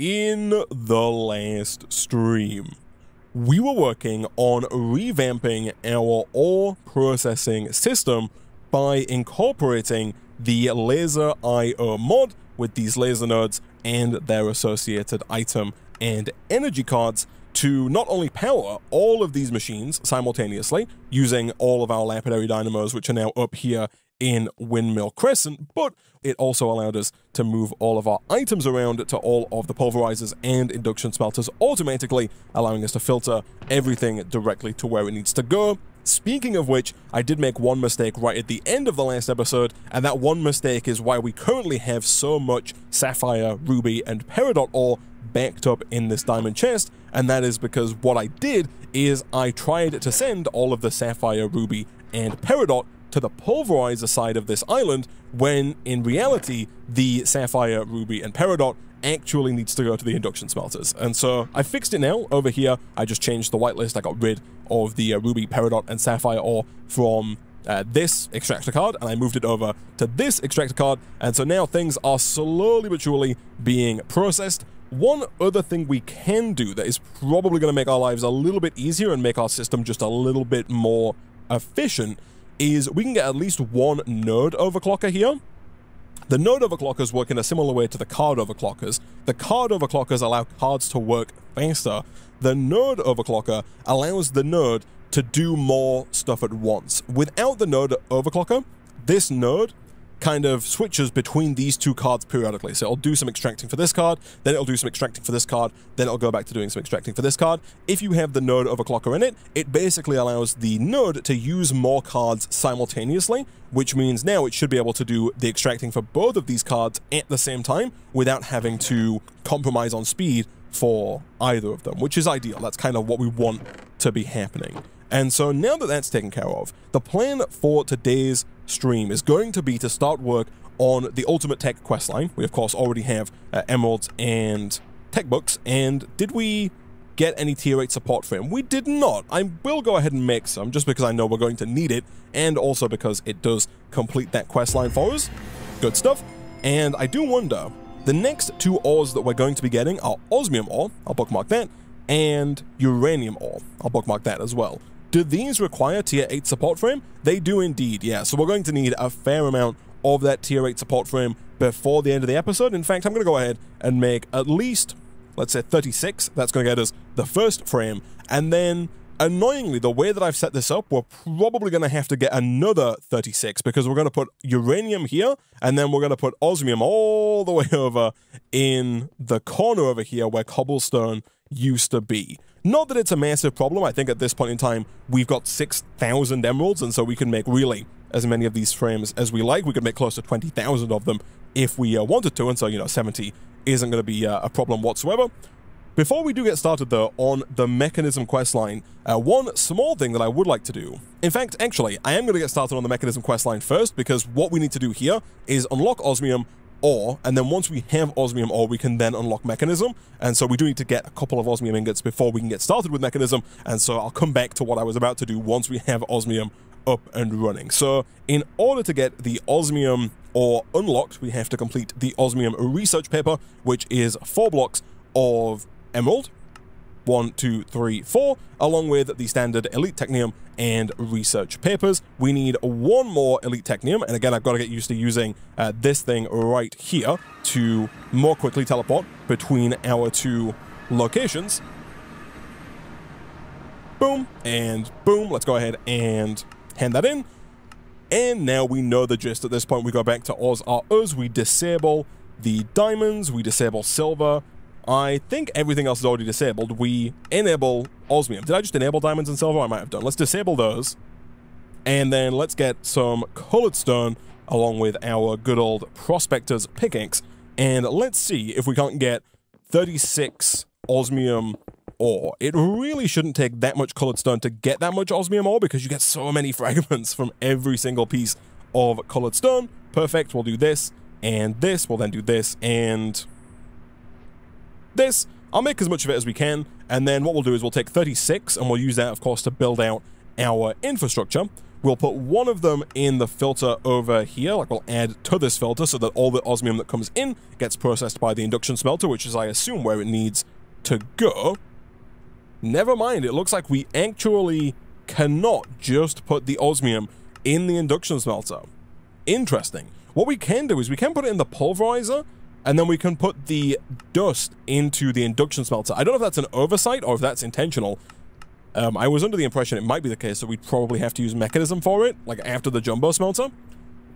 in the last stream, we were working on revamping our ore processing system by incorporating the Laser IO mod with these laser nodes and their associated item and energy cards to not only power all of these machines simultaneously using all of our lapidary dynamos, which are now up here in Windmill Crescent, but it also allowed us to move all of our items around to all of the pulverizers and induction smelters automatically, allowing us to filter everything directly to where it needs to go. Speaking of which, I did make one mistake right at the end of the last episode, and that one mistake is why we currently have so much sapphire, ruby, and peridot ore backed up in this diamond chest, and that is because what I did is I tried to send all of the sapphire, ruby, and peridot to the pulverizer side of this island, when in reality, the sapphire, ruby, and peridot actually needs to go to the induction smelters. And so I fixed it now over here. I just changed the whitelist. I got rid of the uh, ruby, peridot, and sapphire ore from uh, this extractor card and I moved it over to this extractor card and so now things are slowly but surely being processed. One other thing we can do that is probably going to make our lives a little bit easier and make our system just a little bit more efficient is we can get at least one node overclocker here. The node overclockers work in a similar way to the card overclockers. The card overclockers allow cards to work faster. The node overclocker allows the node to do more stuff at once. Without the node overclocker, this node kind of switches between these two cards periodically. So it'll do some extracting for this card, then it'll do some extracting for this card, then it'll go back to doing some extracting for this card. If you have the node overclocker in it, it basically allows the node to use more cards simultaneously, which means now it should be able to do the extracting for both of these cards at the same time without having to compromise on speed for either of them, which is ideal. That's kind of what we want to be happening. And so now that that's taken care of, the plan for today's stream is going to be to start work on the Ultimate Tech questline. We, of course, already have uh, emeralds and tech books. And did we get any tier 8 support frame? We did not. I will go ahead and make some just because I know we're going to need it and also because it does complete that questline for us. Good stuff. And I do wonder, the next two ores that we're going to be getting are osmium ore, I'll bookmark that, and uranium ore, I'll bookmark that as well. Do these require tier 8 support frame? They do indeed, yeah. So we're going to need a fair amount of that tier 8 support frame before the end of the episode. In fact, I'm going to go ahead and make at least, let's say 36. That's going to get us the first frame. And then, annoyingly, the way that I've set this up, we're probably going to have to get another 36 because we're going to put uranium here and then we're going to put osmium all the way over in the corner over here where cobblestone used to be. Not that it's a massive problem. I think at this point in time, we've got 6,000 emeralds, and so we can make really as many of these frames as we like. We could make close to 20,000 of them if we uh, wanted to, and so, you know, 70 isn't going to be uh, a problem whatsoever. Before we do get started, though, on the Mekanism questline, uh, one small thing that I would like to do. In fact, actually, I am going to get started on the Mekanism questline first, because what we need to do here is unlock Osmium, ore, and then once we have osmium ore, we can then unlock Mekanism. and so we do need to get a couple of osmium ingots before we can get started with Mekanism. and so I'll come back to what I was about to do once we have osmium up and running. So in order to get the osmium ore unlocked, we have to complete the osmium research paper, which is four blocks of emerald, one, two, three, four, along with the standard Elite Technium and research papers. We need one more Elite Technium, and again, I've got to get used to using uh, this thing right here to more quickly teleport between our two locations. Boom, and boom. Let's go ahead and hand that in. And now we know the gist at this point. We go back to Oz are Us. We disable the diamonds, we disable silver, I think everything else is already disabled. We enable osmium. Did I just enable diamonds and silver? I might have done. Let's disable those. And then let's get some colored stone along with our good old prospector's pickaxe. And let's see if we can't get 36 osmium ore. It really shouldn't take that much colored stone to get that much osmium ore because you get so many fragments from every single piece of colored stone. Perfect. We'll do this and this. We'll then do this and this, I'll make as much of it as we can, and then what we'll do is we'll take 36, and we'll use that, of course, to build out our infrastructure. We'll put one of them in the filter over here, like we'll add to this filter so that all the osmium that comes in gets processed by the induction smelter, which is, I assume, where it needs to go. Never mind, it looks like we actually cannot just put the osmium in the induction smelter. Interesting. What we can do is we can put it in the pulverizer, and then we can put the dust into the induction smelter. I don't know if that's an oversight or if that's intentional. Um, I was under the impression it might be the case that we'd probably have to use Mekanism for it, like after the jumbo smelter.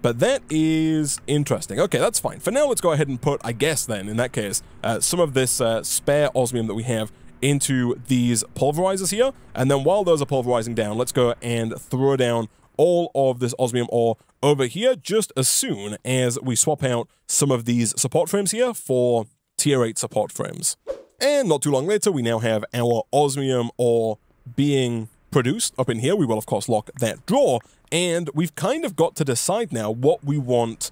But that is interesting. Okay, that's fine. For now, let's go ahead and put, I guess then, in that case, uh, some of this uh, spare osmium that we have into these pulverizers here. And then while those are pulverizing down, let's go and throw down all of this osmium ore over here just as soon as we swap out some of these support frames here for tier 8 support frames. And not too long later, we now have our osmium ore being produced up in here. We will, of course, lock that drawer. And we've kind of got to decide now what we want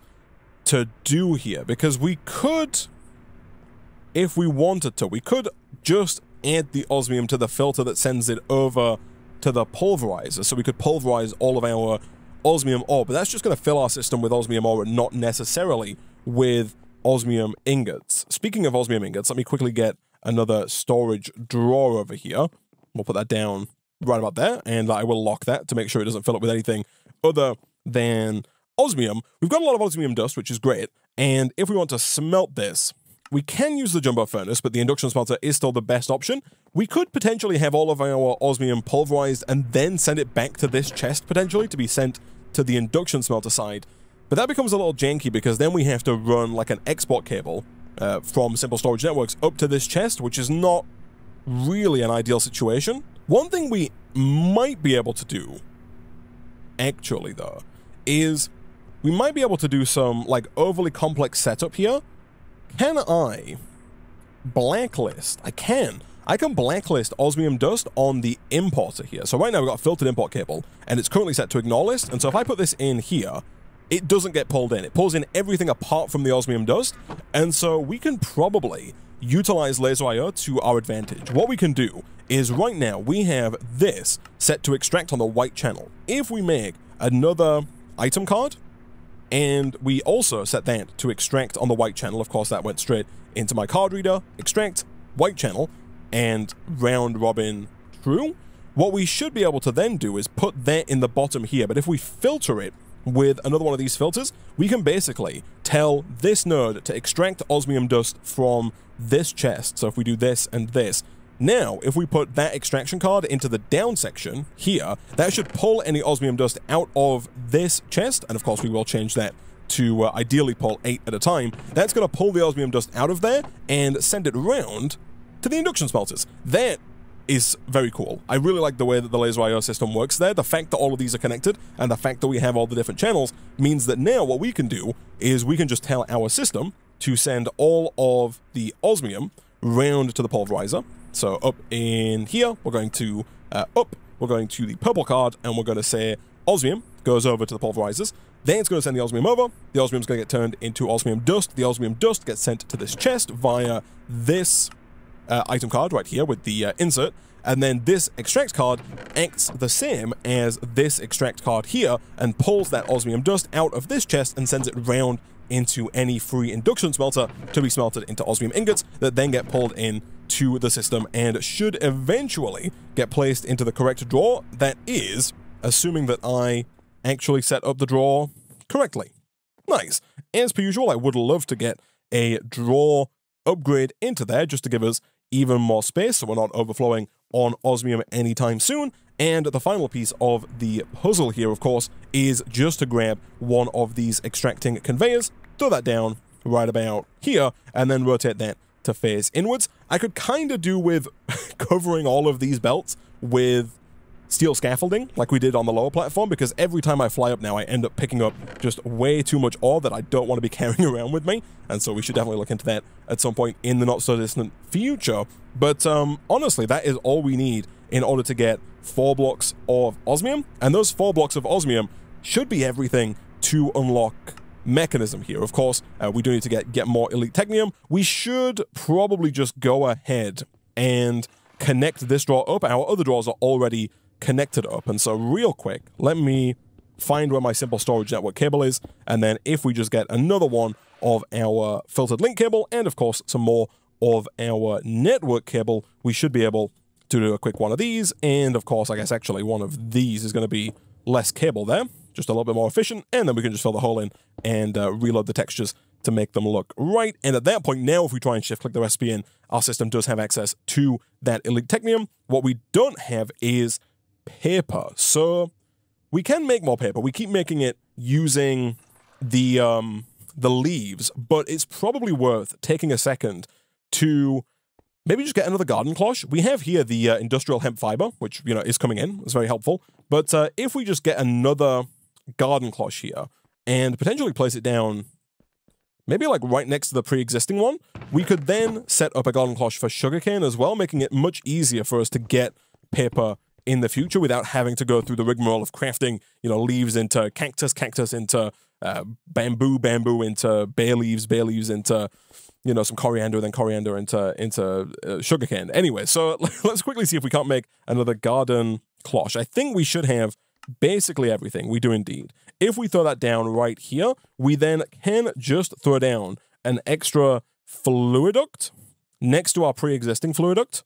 to do here. Because we could, if we wanted to, we could just add the osmium to the filter that sends it over to the pulverizer. So we could pulverize all of our osmium ore. But that's just going to fill our system with osmium ore and not necessarily with osmium ingots. Speaking of osmium ingots, let me quickly get another storage drawer over here. We'll put that down right about there, and I will lock that to make sure it doesn't fill up with anything other than osmium. We've got a lot of osmium dust, which is great, and if we want to smelt this, we can use the jumbo furnace, but the induction smelter is still the best option. We could potentially have all of our osmium pulverized and then send it back to this chest, potentially, to be sent to the induction smelter side. But that becomes a little janky because then we have to run like an export cable uh, from Simple Storage Networks up to this chest, which is not really an ideal situation. One thing we might be able to do, actually, though, is we might be able to do some like overly complex setup here. Can I blacklist? I can. I can blacklist osmium dust on the importer here. So right now we've got a filtered import cable, and it's currently set to ignore list. And so if I put this in here, it doesn't get pulled in. It pulls in everything apart from the osmium dust. And so we can probably utilize Laser IO to our advantage. What we can do is right now we have this set to extract on the white channel. If we make another item card, and we also set that to extract on the white channel, of course that went straight into my card reader, extract, white channel, and round robin true. What we should be able to then do is put that in the bottom here, but if we filter it with another one of these filters, we can basically tell this node to extract osmium dust from this chest. So if we do this and this, now, if we put that extraction card into the down section here, that should pull any osmium dust out of this chest, and of course we will change that to uh, ideally pull 8 at a time. That's going to pull the osmium dust out of there and send it round to the induction smelters. That is very cool. I really like the way that the laser IO system works there. The fact that all of these are connected and the fact that we have all the different channels means that now what we can do is we can just tell our system to send all of the osmium round to the pulverizer. So up in here, we're going to uh, up, we're going to the purple card, and we're going to say osmium goes over to the pulverizers. Then it's going to send the osmium over. The osmium is going to get turned into osmium dust. The osmium dust gets sent to this chest via this uh, item card right here with the uh, insert. And then this extract card acts the same as this extract card here and pulls that osmium dust out of this chest and sends it round into any free induction smelter to be smelted into osmium ingots that then get pulled in to the system and should eventually get placed into the correct drawer. That is, assuming that I actually set up the drawer correctly. Nice. As per usual, I would love to get a drawer upgrade into there just to give us even more space so we're not overflowing on osmium anytime soon. And the final piece of the puzzle here, of course, is just to grab one of these extracting conveyors, throw that down right about here, and then rotate that to face inwards. I could kind of do with covering all of these belts with steel scaffolding like we did on the lower platform because every time I fly up now I end up picking up just way too much ore that I don't want to be carrying around with me and so we should definitely look into that at some point in the not so distant future but um, honestly that is all we need in order to get four blocks of osmium and those four blocks of osmium should be everything to unlock Mekanism here. Of course, uh, we do need to get, get more elite technium. We should probably just go ahead and connect this draw up. Our other draws are already connected up. And so real quick, let me find where my simple storage network cable is, and then if we just get another one of our filtered link cable, and of course some more of our network cable, we should be able to do a quick one of these, and of course, I guess actually one of these is going to be less cable there, just a little bit more efficient, and then we can just fill the hole in and uh, reload the textures to make them look right. And at that point, now if we try and shift click the recipe in, our system does have access to that elite technium. What we don't have is paper. So we can make more paper. We keep making it using the um, the leaves, but it's probably worth taking a second to maybe just get another garden cloche. We have here the uh, industrial hemp fiber, which you know is coming in. It's very helpful. But uh, if we just get another garden cloche here and potentially place it down maybe like right next to the pre-existing one, we could then set up a garden cloche for sugarcane as well, making it much easier for us to get paper in the future without having to go through the rigmarole of crafting, you know, leaves into cactus, cactus into uh, bamboo, bamboo into bay leaves, bay leaves into, you know, some coriander, then coriander into into uh, sugarcane. Anyway, so let's quickly see if we can't make another garden cloche. I think we should have basically everything. We do indeed. If we throw that down right here, we then can just throw down an extra fluiduct next to our pre-existing fluiduct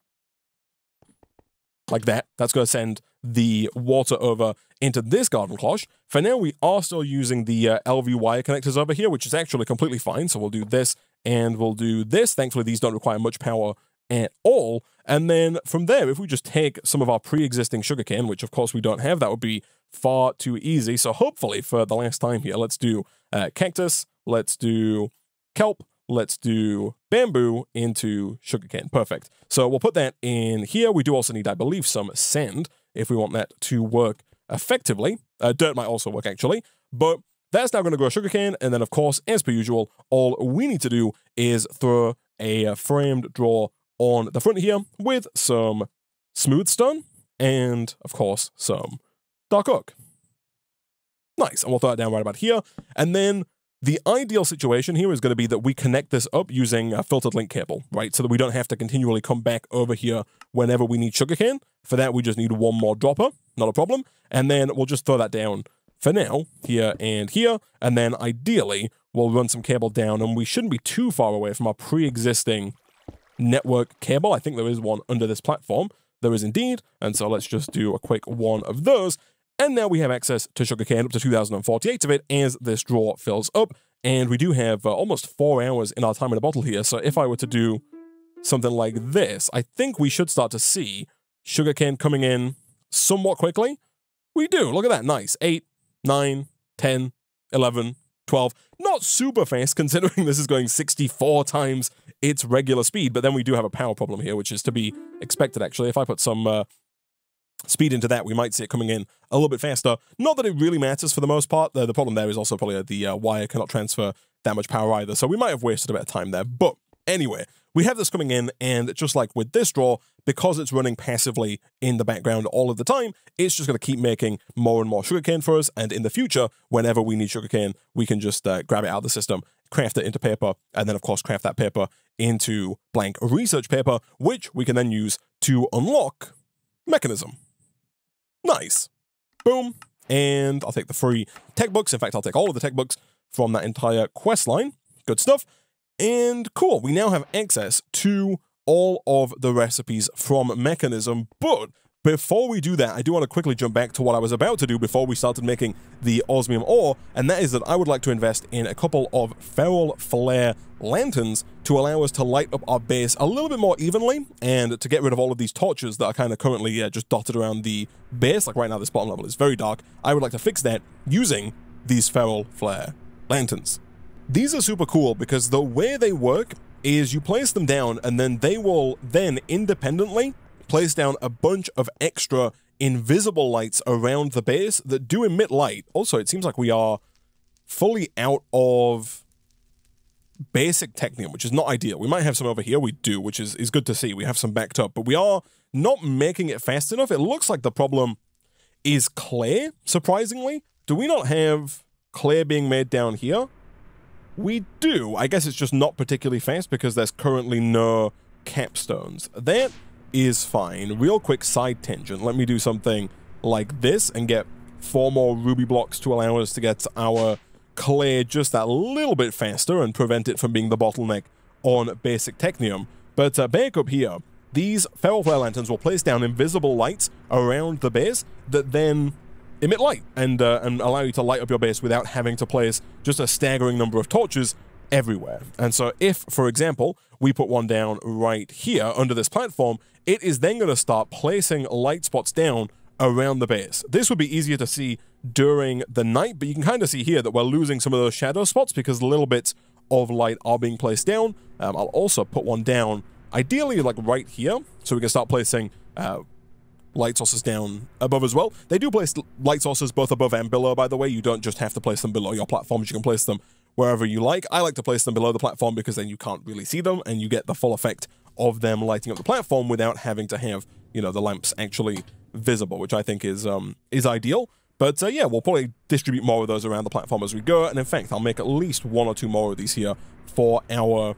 like that. That's going to send the water over into this garden cloche. For now, we are still using the uh, LV wire connectors over here, which is actually completely fine. So we'll do this and we'll do this. Thankfully, these don't require much power at all. And then from there, if we just take some of our pre-existing sugarcane, which of course we don't have, that would be far too easy. So hopefully for the last time here, let's do uh, cactus, let's do kelp, let's do bamboo into sugarcane. Perfect. So we'll put that in here. We do also need, I believe, some sand if we want that to work effectively. Uh, dirt might also work, actually. But that's now going to grow sugarcane. And then, of course, as per usual, all we need to do is throw a framed drawer on the front here with some smooth stone and, of course, some dark oak. Nice. And we'll throw it down right about here. And then the ideal situation here is going to be that we connect this up using a filtered link cable, right? So that we don't have to continually come back over here whenever we need sugarcane. For that, we just need one more dropper, not a problem. And then we'll just throw that down for now, here and here. And then ideally, we'll run some cable down and we shouldn't be too far away from our pre-existing network cable. I think there is one under this platform. There is indeed. And so let's just do a quick one of those. And now we have access to sugarcane up to 2048 of it as this drawer fills up. And we do have uh, almost four hours in our time in a bottle here. So if I were to do something like this, I think we should start to see sugarcane coming in somewhat quickly. We do. Look at that. Nice. 8, 9, 10, 11, 12. Not super fast considering this is going 64 times its regular speed, but then we do have a power problem here, which is to be expected, actually. If I put some uh, speed into that, we might see it coming in a little bit faster. Not that it really matters for the most part. The, the problem there is also probably the uh, wire cannot transfer that much power either, so we might have wasted a bit of time there. But anyway, we have this coming in, and just like with this draw, because it's running passively in the background all of the time, it's just going to keep making more and more sugarcane for us, and in the future, whenever we need sugarcane, we can just uh, grab it out of the system, craft it into paper, and then, of course, craft that paper into blank research paper, which we can then use to unlock Mekanism. Nice. Boom. And I'll take the free tech books. In fact, I'll take all of the tech books from that entire quest line. Good stuff. And cool, we now have access to all of the recipes from Mekanism, but before we do that, I do want to quickly jump back to what I was about to do before we started making the osmium ore, and that is that I would like to invest in a couple of feral flare lanterns to allow us to light up our base a little bit more evenly and to get rid of all of these torches that are kind of currently uh, just dotted around the base. Like right now, this bottom level is very dark. I would like to fix that using these feral flare lanterns. These are super cool because the way they work is you place them down and then they will then independently place down a bunch of extra invisible lights around the base that do emit light. Also, it seems like we are fully out of basic technium, which is not ideal. We might have some over here. We do, which is, is good to see. We have some backed up, but we are not making it fast enough. It looks like the problem is clay, surprisingly. Do we not have clay being made down here? We do. I guess it's just not particularly fast because there's currently no capstones. That is fine. Real quick side tangent. Let me do something like this and get four more ruby blocks to allow us to get our clay just that little bit faster and prevent it from being the bottleneck on basic technium. But uh, back up here, these feral flare lanterns will place down invisible lights around the base that then emit light and uh, and allow you to light up your base without having to place just a staggering number of torches everywhere. And so if, for example, we put one down right here under this platform, it is then going to start placing light spots down around the base. This would be easier to see during the night, but you can kind of see here that we're losing some of those shadow spots because little bits of light are being placed down. Um, I'll also put one down, ideally like right here, so we can start placing uh, light sources down above as well. They do place light sources both above and below, by the way. You don't just have to place them below your platforms. You can place them wherever you like. I like to place them below the platform because then you can't really see them and you get the full effect of them lighting up the platform without having to have, you know, the lamps actually visible, which I think is um, is ideal. But uh, yeah, we'll probably distribute more of those around the platform as we go. And in fact, I'll make at least one or two more of these here for our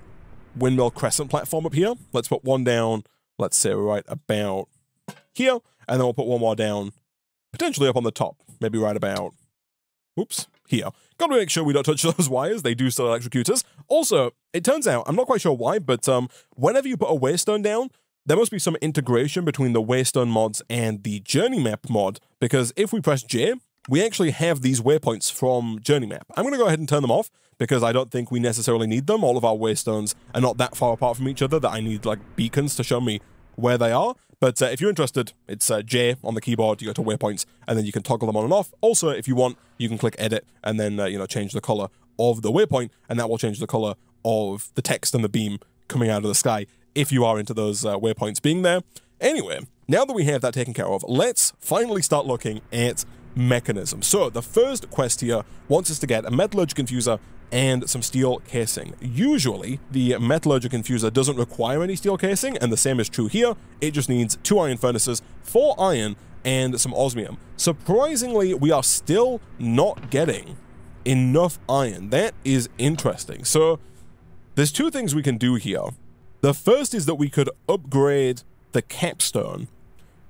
windmill crescent platform up here. Let's put one down, let's say right about here. And then we'll put one more down, potentially up on the top, maybe right about, oops, here. Gotta make sure we don't touch those wires. They do still electrocute us. Also, it turns out, I'm not quite sure why, but um, whenever you put a waystone down, there must be some integration between the Waystone mods and the Journey Map mod, because if we press J, we actually have these waypoints from Journey Map. I'm going to go ahead and turn them off, because I don't think we necessarily need them. All of our waystones are not that far apart from each other that I need, like, beacons to show me where they are. But uh, if you're interested, it's uh, J on the keyboard, you go to waypoints, and then you can toggle them on and off. Also, if you want, you can click edit, and then, uh, you know, change the color of the waypoint, and that will change the color of the text and the beam coming out of the sky if you are into those uh, waypoints being there. Anyway, now that we have that taken care of, let's finally start looking at Mekanism. So the first quest here wants us to get a metallurgic infuser and some steel casing. Usually, the metallurgic infuser doesn't require any steel casing, and the same is true here. It just needs two iron furnaces, four iron, and some osmium. Surprisingly, we are still not getting enough iron. That is interesting. So, there's two things we can do here. The first is that we could upgrade the capstone.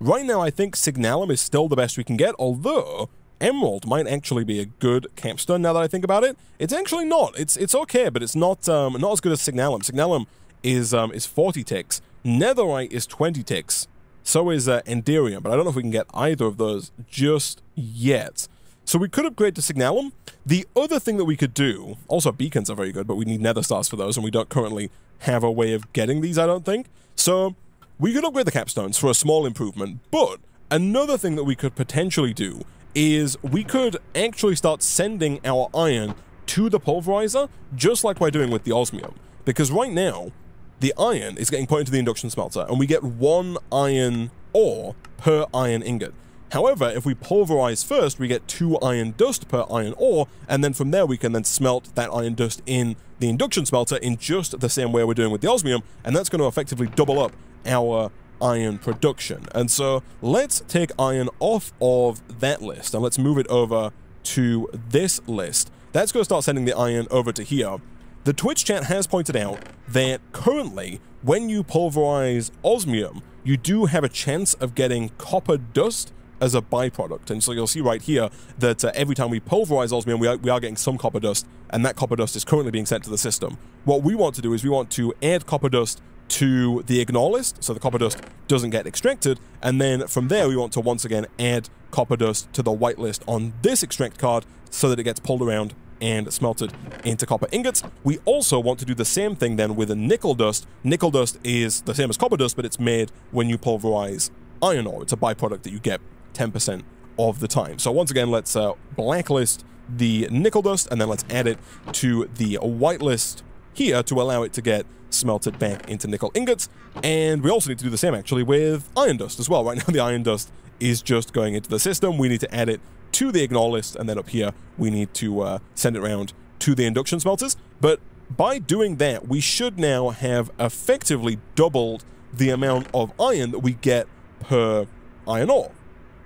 Right now, I think Signalum is still the best we can get, although Emerald might actually be a good capstone now that I think about it. It's actually not. It's it's okay, but it's not um, not as good as Signalum. Signalum is um, is 40 ticks. Netherite is 20 ticks. So is uh, Enderium, but I don't know if we can get either of those just yet. So we could upgrade to Signalum. The other thing that we could do, also beacons are very good, but we need nether stars for those, and we don't currently have a way of getting these, I don't think. So we could upgrade the capstones for a small improvement, but another thing that we could potentially do is we could actually start sending our iron to the pulverizer, just like we're doing with the osmium. Because right now, the iron is getting put into the induction smelter, and we get one iron ore per iron ingot. However, if we pulverize first, we get two iron dust per iron ore, and then from there we can then smelt that iron dust in the induction smelter in just the same way we're doing with the osmium, and that's going to effectively double up our iron production. And so let's take iron off of that list, and let's move it over to this list. That's going to start sending the iron over to here. The Twitch chat has pointed out that currently, when you pulverize osmium, you do have a chance of getting copper dust as a byproduct. And so you'll see right here that uh, every time we pulverize osmium, we are, we are getting some copper dust, and that copper dust is currently being sent to the system. What we want to do is we want to add copper dust to the ignore list, so the copper dust doesn't get extracted, and then from there we want to once again add copper dust to the whitelist on this extract card so that it gets pulled around and smelted into copper ingots. We also want to do the same thing then with a nickel dust. Nickel dust is the same as copper dust, but it's made when you pulverize iron ore. It's a byproduct that you get 10% of the time. So once again, let's uh, blacklist the nickel dust and then let's add it to the whitelist here to allow it to get smelted back into nickel ingots. And we also need to do the same actually with iron dust as well. Right now the iron dust is just going into the system. We need to add it to the ignore list and then up here we need to uh, send it around to the induction smelters. But by doing that, we should now have effectively doubled the amount of iron that we get per iron ore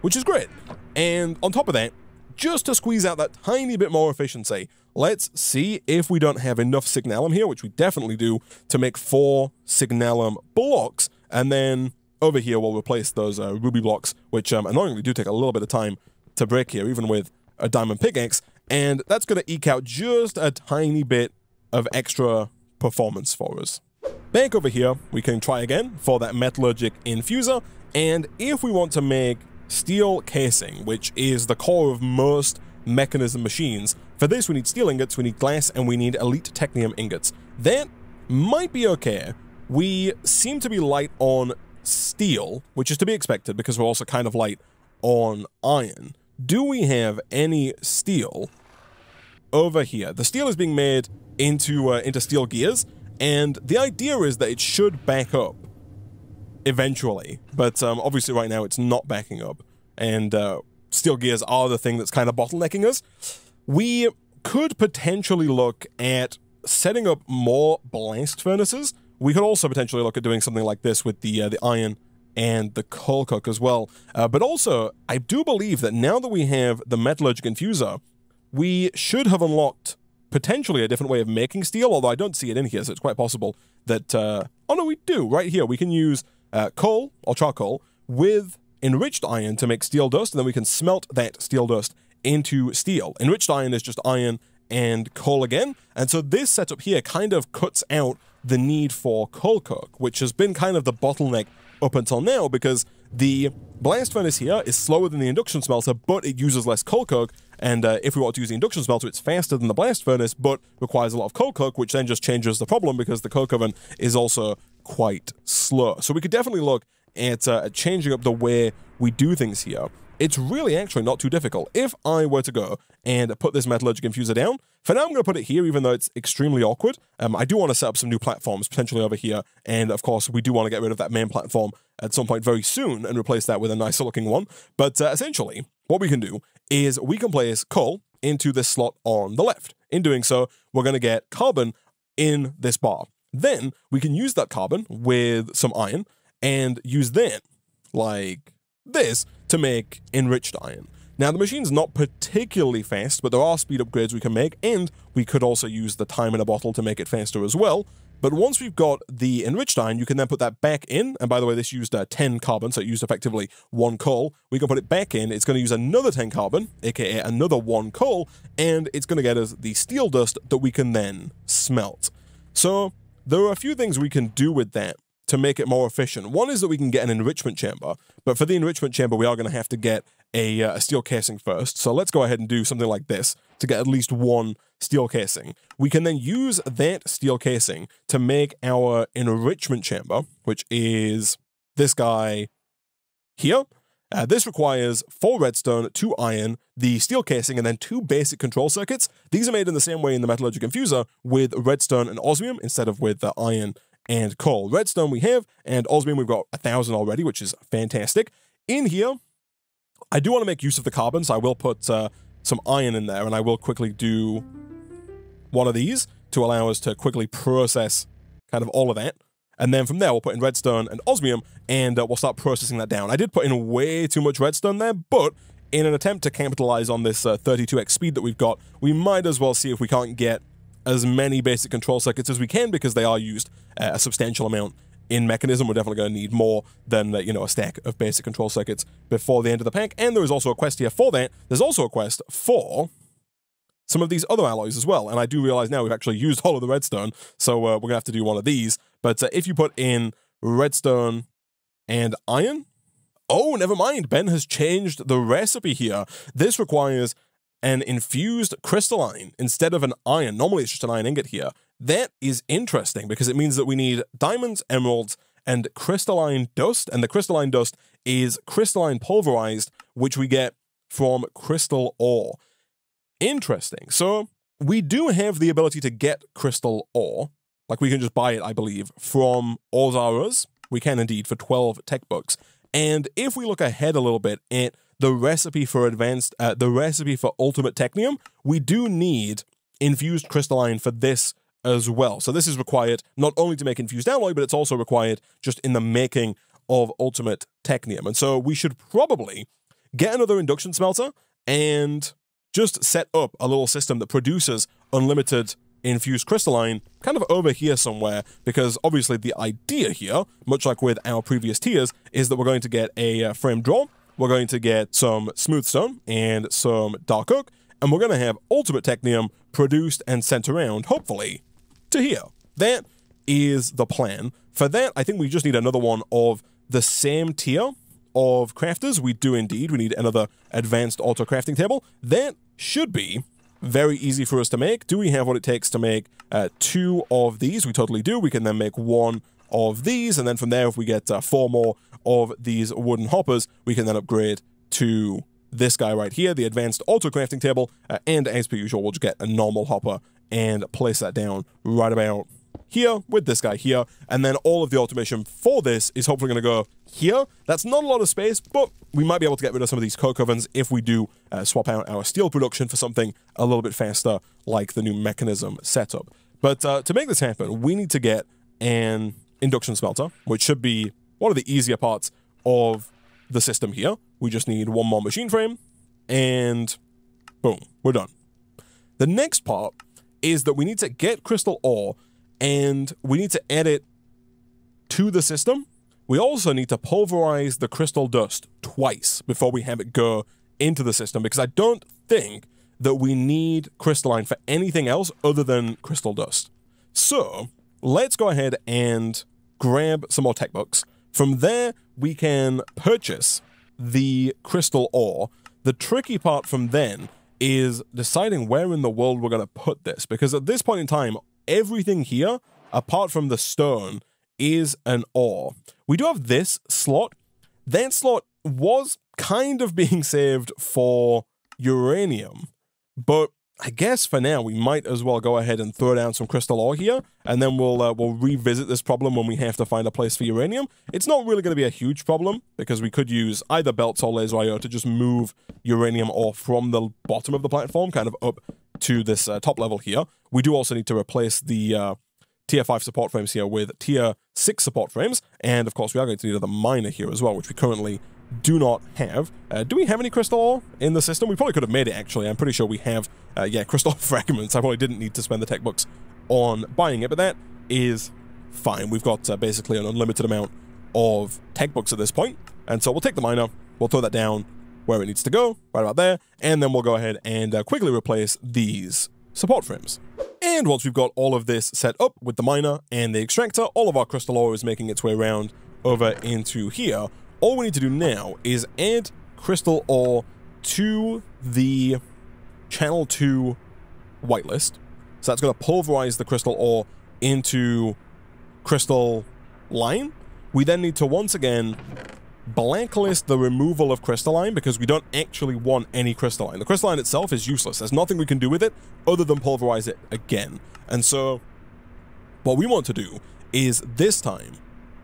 which is great. And on top of that, just to squeeze out that tiny bit more efficiency, let's see if we don't have enough signalum here, which we definitely do, to make four signalum blocks. And then over here we'll replace those uh, ruby blocks, which um, annoyingly do take a little bit of time to break here, even with a diamond pickaxe, and that's going to eke out just a tiny bit of extra performance for us. Back over here, we can try again for that metallurgic infuser, and if we want to make steel casing, which is the core of most Mekanism machines, for this we need steel ingots, we need glass, and we need elite technium ingots. That might be okay. We seem to be light on steel, which is to be expected because we're also kind of light on iron. Do we have any steel over here? The steel is being made into uh, into steel gears, and the idea is that it should back up eventually, but um, obviously right now it's not backing up, and uh, steel gears are the thing that's kind of bottlenecking us. We could potentially look at setting up more blast furnaces. We could also potentially look at doing something like this with the uh, the iron and the coal coke as well. Uh, but also, I do believe that now that we have the metallurgic infuser, we should have unlocked potentially a different way of making steel, although I don't see it in here, so it's quite possible that... Uh, oh no, we do, right here. We can use uh, coal, or charcoal, with enriched iron to make steel dust, and then we can smelt that steel dust into steel. Enriched iron is just iron and coal again, and so this setup here kind of cuts out the need for coal coke, which has been kind of the bottleneck up until now because the blast furnace here is slower than the induction smelter, but it uses less coal coke. And uh, if we want to use the induction smelter, it's faster than the blast furnace, but requires a lot of coal coke, which then just changes the problem because the coke oven is also quite slow. So we could definitely look at uh, changing up the way we do things here it's really actually not too difficult. If I were to go and put this metallurgic infuser down, for now I'm going to put it here, even though it's extremely awkward. Um, I do want to set up some new platforms, potentially over here, and of course we do want to get rid of that main platform at some point very soon and replace that with a nicer looking one. But uh, essentially, what we can do is we can place coal into this slot on the left. In doing so, we're going to get carbon in this bar. Then we can use that carbon with some iron and use that, like this to make enriched iron. Now, the machine's not particularly fast, but there are speed upgrades we can make, and we could also use the time in a bottle to make it faster as well. But once we've got the enriched iron, you can then put that back in. And by the way, this used uh, 10 carbon, so it used effectively one coal. We can put it back in. It's going to use another 10 carbon, aka another one coal, and it's going to get us the steel dust that we can then smelt. So there are a few things we can do with that to make it more efficient. One is that we can get an enrichment chamber, but for the enrichment chamber, we are going to have to get a, uh, a, steel casing first. So let's go ahead and do something like this to get at least one steel casing. We can then use that steel casing to make our enrichment chamber, which is this guy here. Uh, this requires four redstone, two iron, the steel casing, and then two basic control circuits. These are made in the same way in the metallurgic infuser with redstone and osmium instead of with the iron and coal. Redstone we have, and osmium we've got a thousand already, which is fantastic. In here, I do want to make use of the carbon, so I will put uh, some iron in there, and I will quickly do one of these to allow us to quickly process kind of all of that. And then from there, we'll put in redstone and osmium, and uh, we'll start processing that down. I did put in way too much redstone there, but in an attempt to capitalize on this uh, 32x speed that we've got, we might as well see if we can't get as many basic control circuits as we can because they are used a substantial amount in Mekanism. We're definitely going to need more than, you know, a stack of basic control circuits before the end of the pack. And there is also a quest here for that. There's also a quest for some of these other alloys as well. And I do realize now we've actually used all of the redstone, so uh, we're going to have to do one of these. But uh, if you put in redstone and iron, oh, never mind. Ben has changed the recipe here. This requires an infused crystalline instead of an iron. Normally it's just an iron ingot here. That is interesting because it means that we need diamonds, emeralds, and crystalline dust. And the crystalline dust is crystalline pulverized, which we get from crystal ore. Interesting. So we do have the ability to get crystal ore. Like we can just buy it, I believe, from Ozara's. We can indeed for 12 tech books. And if we look ahead a little bit at the recipe for advanced, uh, the recipe for ultimate technium, we do need infused crystalline for this as well. So this is required not only to make infused alloy, but it's also required just in the making of ultimate technium. And so we should probably get another induction smelter and just set up a little system that produces unlimited infused crystalline kind of over here somewhere because obviously the idea here, much like with our previous tiers, is that we're going to get a uh, frame draw, we're going to get some smooth stone and some dark oak, and we're going to have ultimate technium produced and sent around, hopefully, to here. That is the plan. For that, I think we just need another one of the same tier of crafters. We do indeed. We need another advanced auto crafting table. That should be very easy for us to make. Do we have what it takes to make uh, two of these? We totally do. We can then make one of these, and then from there, if we get uh, four more of these wooden hoppers, we can then upgrade to this guy right here, the advanced auto crafting table, uh, and as per usual, we'll just get a normal hopper and place that down right about here with this guy here, and then all of the automation for this is hopefully going to go here. That's not a lot of space, but we might be able to get rid of some of these coke ovens if we do uh, swap out our steel production for something a little bit faster, like the new Mekanism setup. But uh, to make this happen, we need to get an induction smelter, which should be one of the easier parts of the system here. We just need one more machine frame, and boom, we're done. The next part is that we need to get crystal ore and we need to add it to the system. We also need to pulverize the crystal dust twice before we have it go into the system because I don't think that we need crystalline for anything else other than crystal dust. So let's go ahead and grab some more tech books. From there, we can purchase the crystal ore. The tricky part from then is deciding where in the world we're going to put this because at this point in time, everything here, apart from the stone, is an ore. We do have this slot. That slot was kind of being saved for uranium, but I guess for now we might as well go ahead and throw down some crystal ore here, and then we'll uh, we'll revisit this problem when we have to find a place for uranium. It's not really going to be a huge problem because we could use either belts or laser IO to just move uranium ore from the bottom of the platform, kind of up to this uh, top level here. We do also need to replace the uh, tier 5 support frames here with tier 6 support frames, and of course we are going to need another miner here as well, which we currently do not have. Uh, do we have any crystal ore in the system? We probably could have made it, actually. I'm pretty sure we have, uh, yeah, crystal fragments. I probably didn't need to spend the tech books on buying it, but that is fine. We've got uh, basically an unlimited amount of tech books at this point, and so we'll take the miner, we'll throw that down where it needs to go, right about there, and then we'll go ahead and uh, quickly replace these support frames. And once we've got all of this set up with the miner and the extractor, all of our crystal ore is making its way around over into here all we need to do now is add crystal ore to the channel 2 whitelist. So that's going to pulverize the crystal ore into crystal line. We then need to once again blacklist the removal of crystalline because we don't actually want any crystalline. The crystalline itself is useless. There's nothing we can do with it other than pulverize it again. And so what we want to do is this time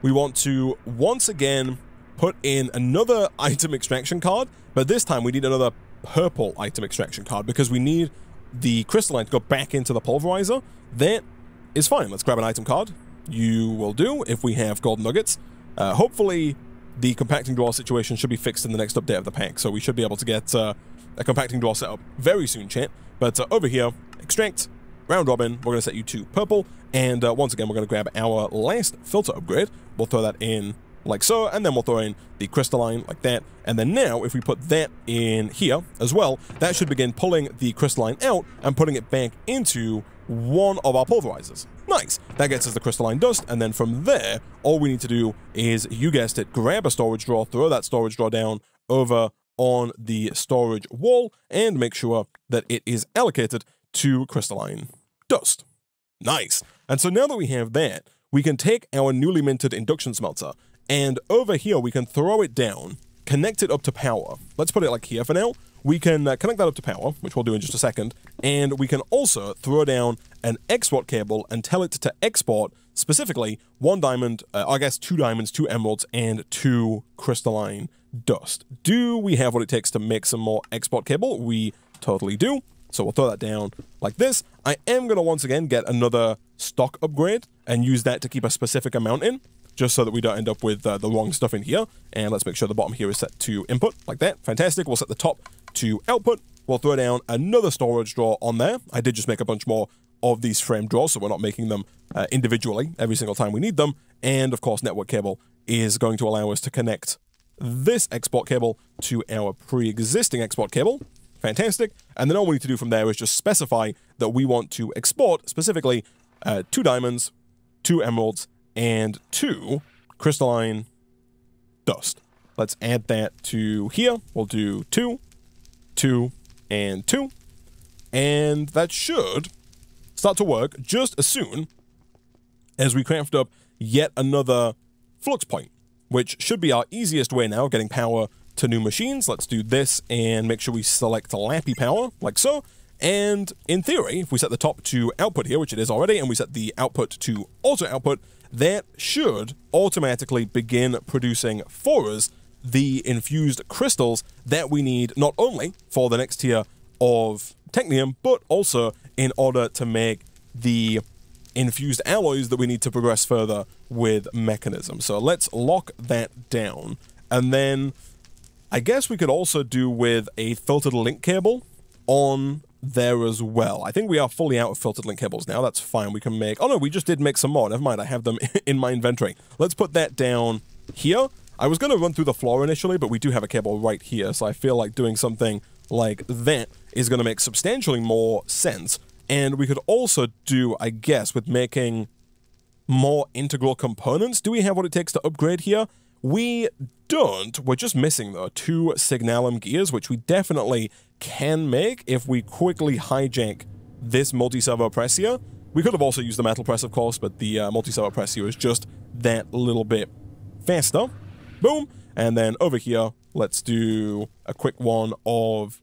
we want to once again put in another item extraction card, but this time we need another purple item extraction card because we need the crystalline to go back into the pulverizer. That is fine. Let's grab an item card. You will do if we have gold nuggets. Uh, hopefully, the compacting drawer situation should be fixed in the next update of the pack, so we should be able to get uh, a compacting drawer set up very soon, chat. But uh, over here, extract, round robin, we're going to set you to purple, and uh, once again, we're going to grab our last filter upgrade. We'll throw that in like so, and then we'll throw in the crystalline like that. And then now, if we put that in here as well, that should begin pulling the crystalline out and putting it back into one of our pulverizers. Nice. That gets us the crystalline dust, and then from there, all we need to do is, you guessed it, grab a storage drawer, throw that storage drawer down over on the storage wall, and make sure that it is allocated to crystalline dust. Nice. And so now that we have that, we can take our newly minted induction smelter and over here, we can throw it down, connect it up to power. Let's put it like here for now. We can uh, connect that up to power, which we'll do in just a second. And we can also throw down an export cable and tell it to export specifically one diamond, uh, I guess two diamonds, two emeralds, and two crystalline dust. Do we have what it takes to make some more export cable? We totally do. So we'll throw that down like this. I am going to once again get another stock upgrade and use that to keep a specific amount in just so that we don't end up with uh, the wrong stuff in here. And let's make sure the bottom here is set to input, like that. Fantastic. We'll set the top to output. We'll throw down another storage drawer on there. I did just make a bunch more of these frame draws, so we're not making them uh, individually every single time we need them. And of course, network cable is going to allow us to connect this export cable to our pre-existing export cable. Fantastic. And then all we need to do from there is just specify that we want to export specifically uh, two diamonds, two emeralds, and two crystalline dust. Let's add that to here. We'll do two, two, and two. And that should start to work just as soon as we craft up yet another flux point, which should be our easiest way now of getting power to new machines. Let's do this and make sure we select Lappy power, like so. And in theory, if we set the top to output here, which it is already, and we set the output to auto output, that should automatically begin producing for us the infused crystals that we need not only for the next tier of Technium, but also in order to make the infused alloys that we need to progress further with Mekanism. So let's lock that down. And then I guess we could also do with a filtered link cable on there as well. I think we are fully out of filtered link cables now. That's fine. We can make... Oh, no, we just did make some more. Never mind. I have them in my inventory. Let's put that down here. I was going to run through the floor initially, but we do have a cable right here, so I feel like doing something like that is going to make substantially more sense. And we could also do, I guess, with making more integral components. Do we have what it takes to upgrade here? We don't. We're just missing, though, two Signalum gears, which we definitely can make if we quickly hijack this multi-servo press here. We could have also used the metal press, of course, but the uh, multi-servo press here is just that little bit faster. Boom. And then over here, let's do a quick one of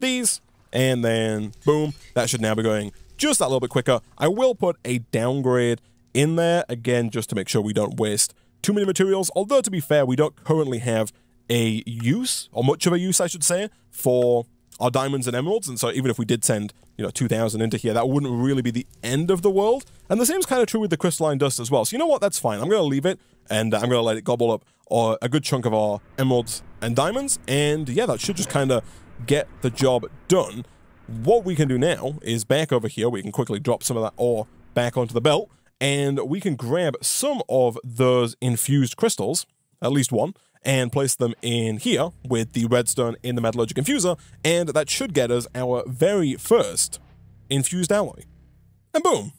these. And then, boom, that should now be going just that little bit quicker. I will put a downgrade in there, again, just to make sure we don't waste too many materials. Although, to be fair, we don't currently have a use, or much of a use, I should say, for our diamonds and emeralds. And so even if we did send, you know, 2,000 into here, that wouldn't really be the end of the world. And the same is kind of true with the crystalline dust as well. So you know what? That's fine. I'm going to leave it, and I'm going to let it gobble up or a good chunk of our emeralds and diamonds. And yeah, that should just kind of get the job done. What we can do now is back over here, we can quickly drop some of that ore back onto the belt, and we can grab some of those infused crystals, at least one, and place them in here with the redstone in the metallurgic infuser, and that should get us our very first infused alloy. And boom!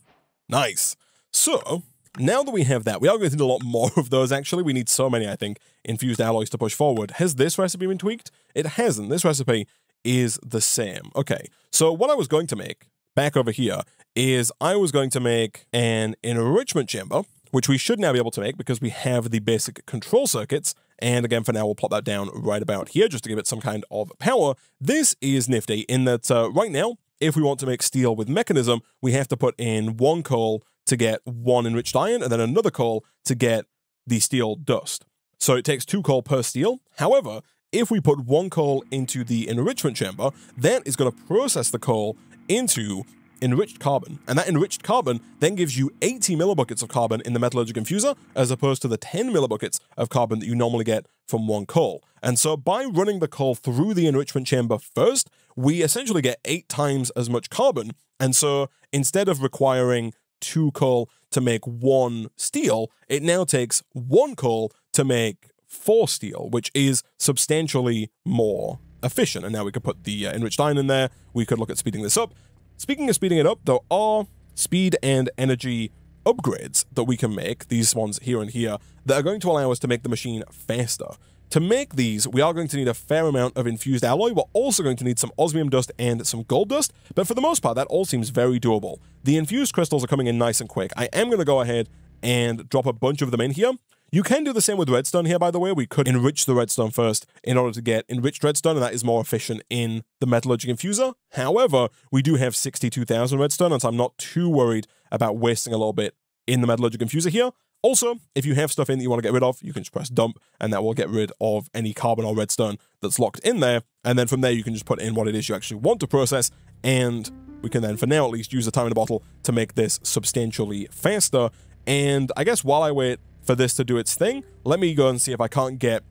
Nice. So, now that we have that, we are going to need a lot more of those actually. We need so many, I think, infused alloys to push forward. Has this recipe been tweaked? It hasn't. This recipe is the same. Okay, so what I was going to make back over here is I was going to make an enrichment chamber, which we should now be able to make because we have the basic control circuits. And again, for now, we'll plop that down right about here just to give it some kind of power. This is nifty in that uh, right now, if we want to make steel with Mekanism, we have to put in one coal to get one enriched iron and then another coal to get the steel dust. So it takes two coal per steel. However, if we put one coal into the enrichment chamber, that is going to process the coal into enriched carbon. And that enriched carbon then gives you 80 millibuckets of carbon in the metallurgic infuser, as opposed to the 10 millibuckets of carbon that you normally get from one coal. And so by running the coal through the enrichment chamber first, we essentially get eight times as much carbon. And so instead of requiring two coal to make one steel, it now takes one coal to make four steel, which is substantially more efficient. And now we could put the uh, enriched iron in there. We could look at speeding this up. Speaking of speeding it up, there are speed and energy upgrades that we can make, these ones here and here, that are going to allow us to make the machine faster. To make these, we are going to need a fair amount of infused alloy. We're also going to need some osmium dust and some gold dust, but for the most part, that all seems very doable. The infused crystals are coming in nice and quick. I am going to go ahead and drop a bunch of them in here. You can do the same with redstone here, by the way. We could enrich the redstone first in order to get enriched redstone, and that is more efficient in the metallurgic infuser. However, we do have 62,000 redstone, and so I'm not too worried about wasting a little bit in the metallurgic infuser here. Also, if you have stuff in that you want to get rid of, you can just press dump and that will get rid of any carbon or redstone that's locked in there. And then from there, you can just put in what it is you actually want to process. And we can then, for now at least, use the time in the bottle to make this substantially faster. And I guess while I wait for this to do its thing, let me go and see if I can't get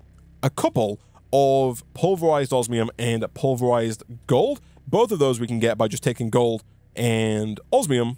a couple of pulverized osmium and pulverized gold. Both of those we can get by just taking gold and osmium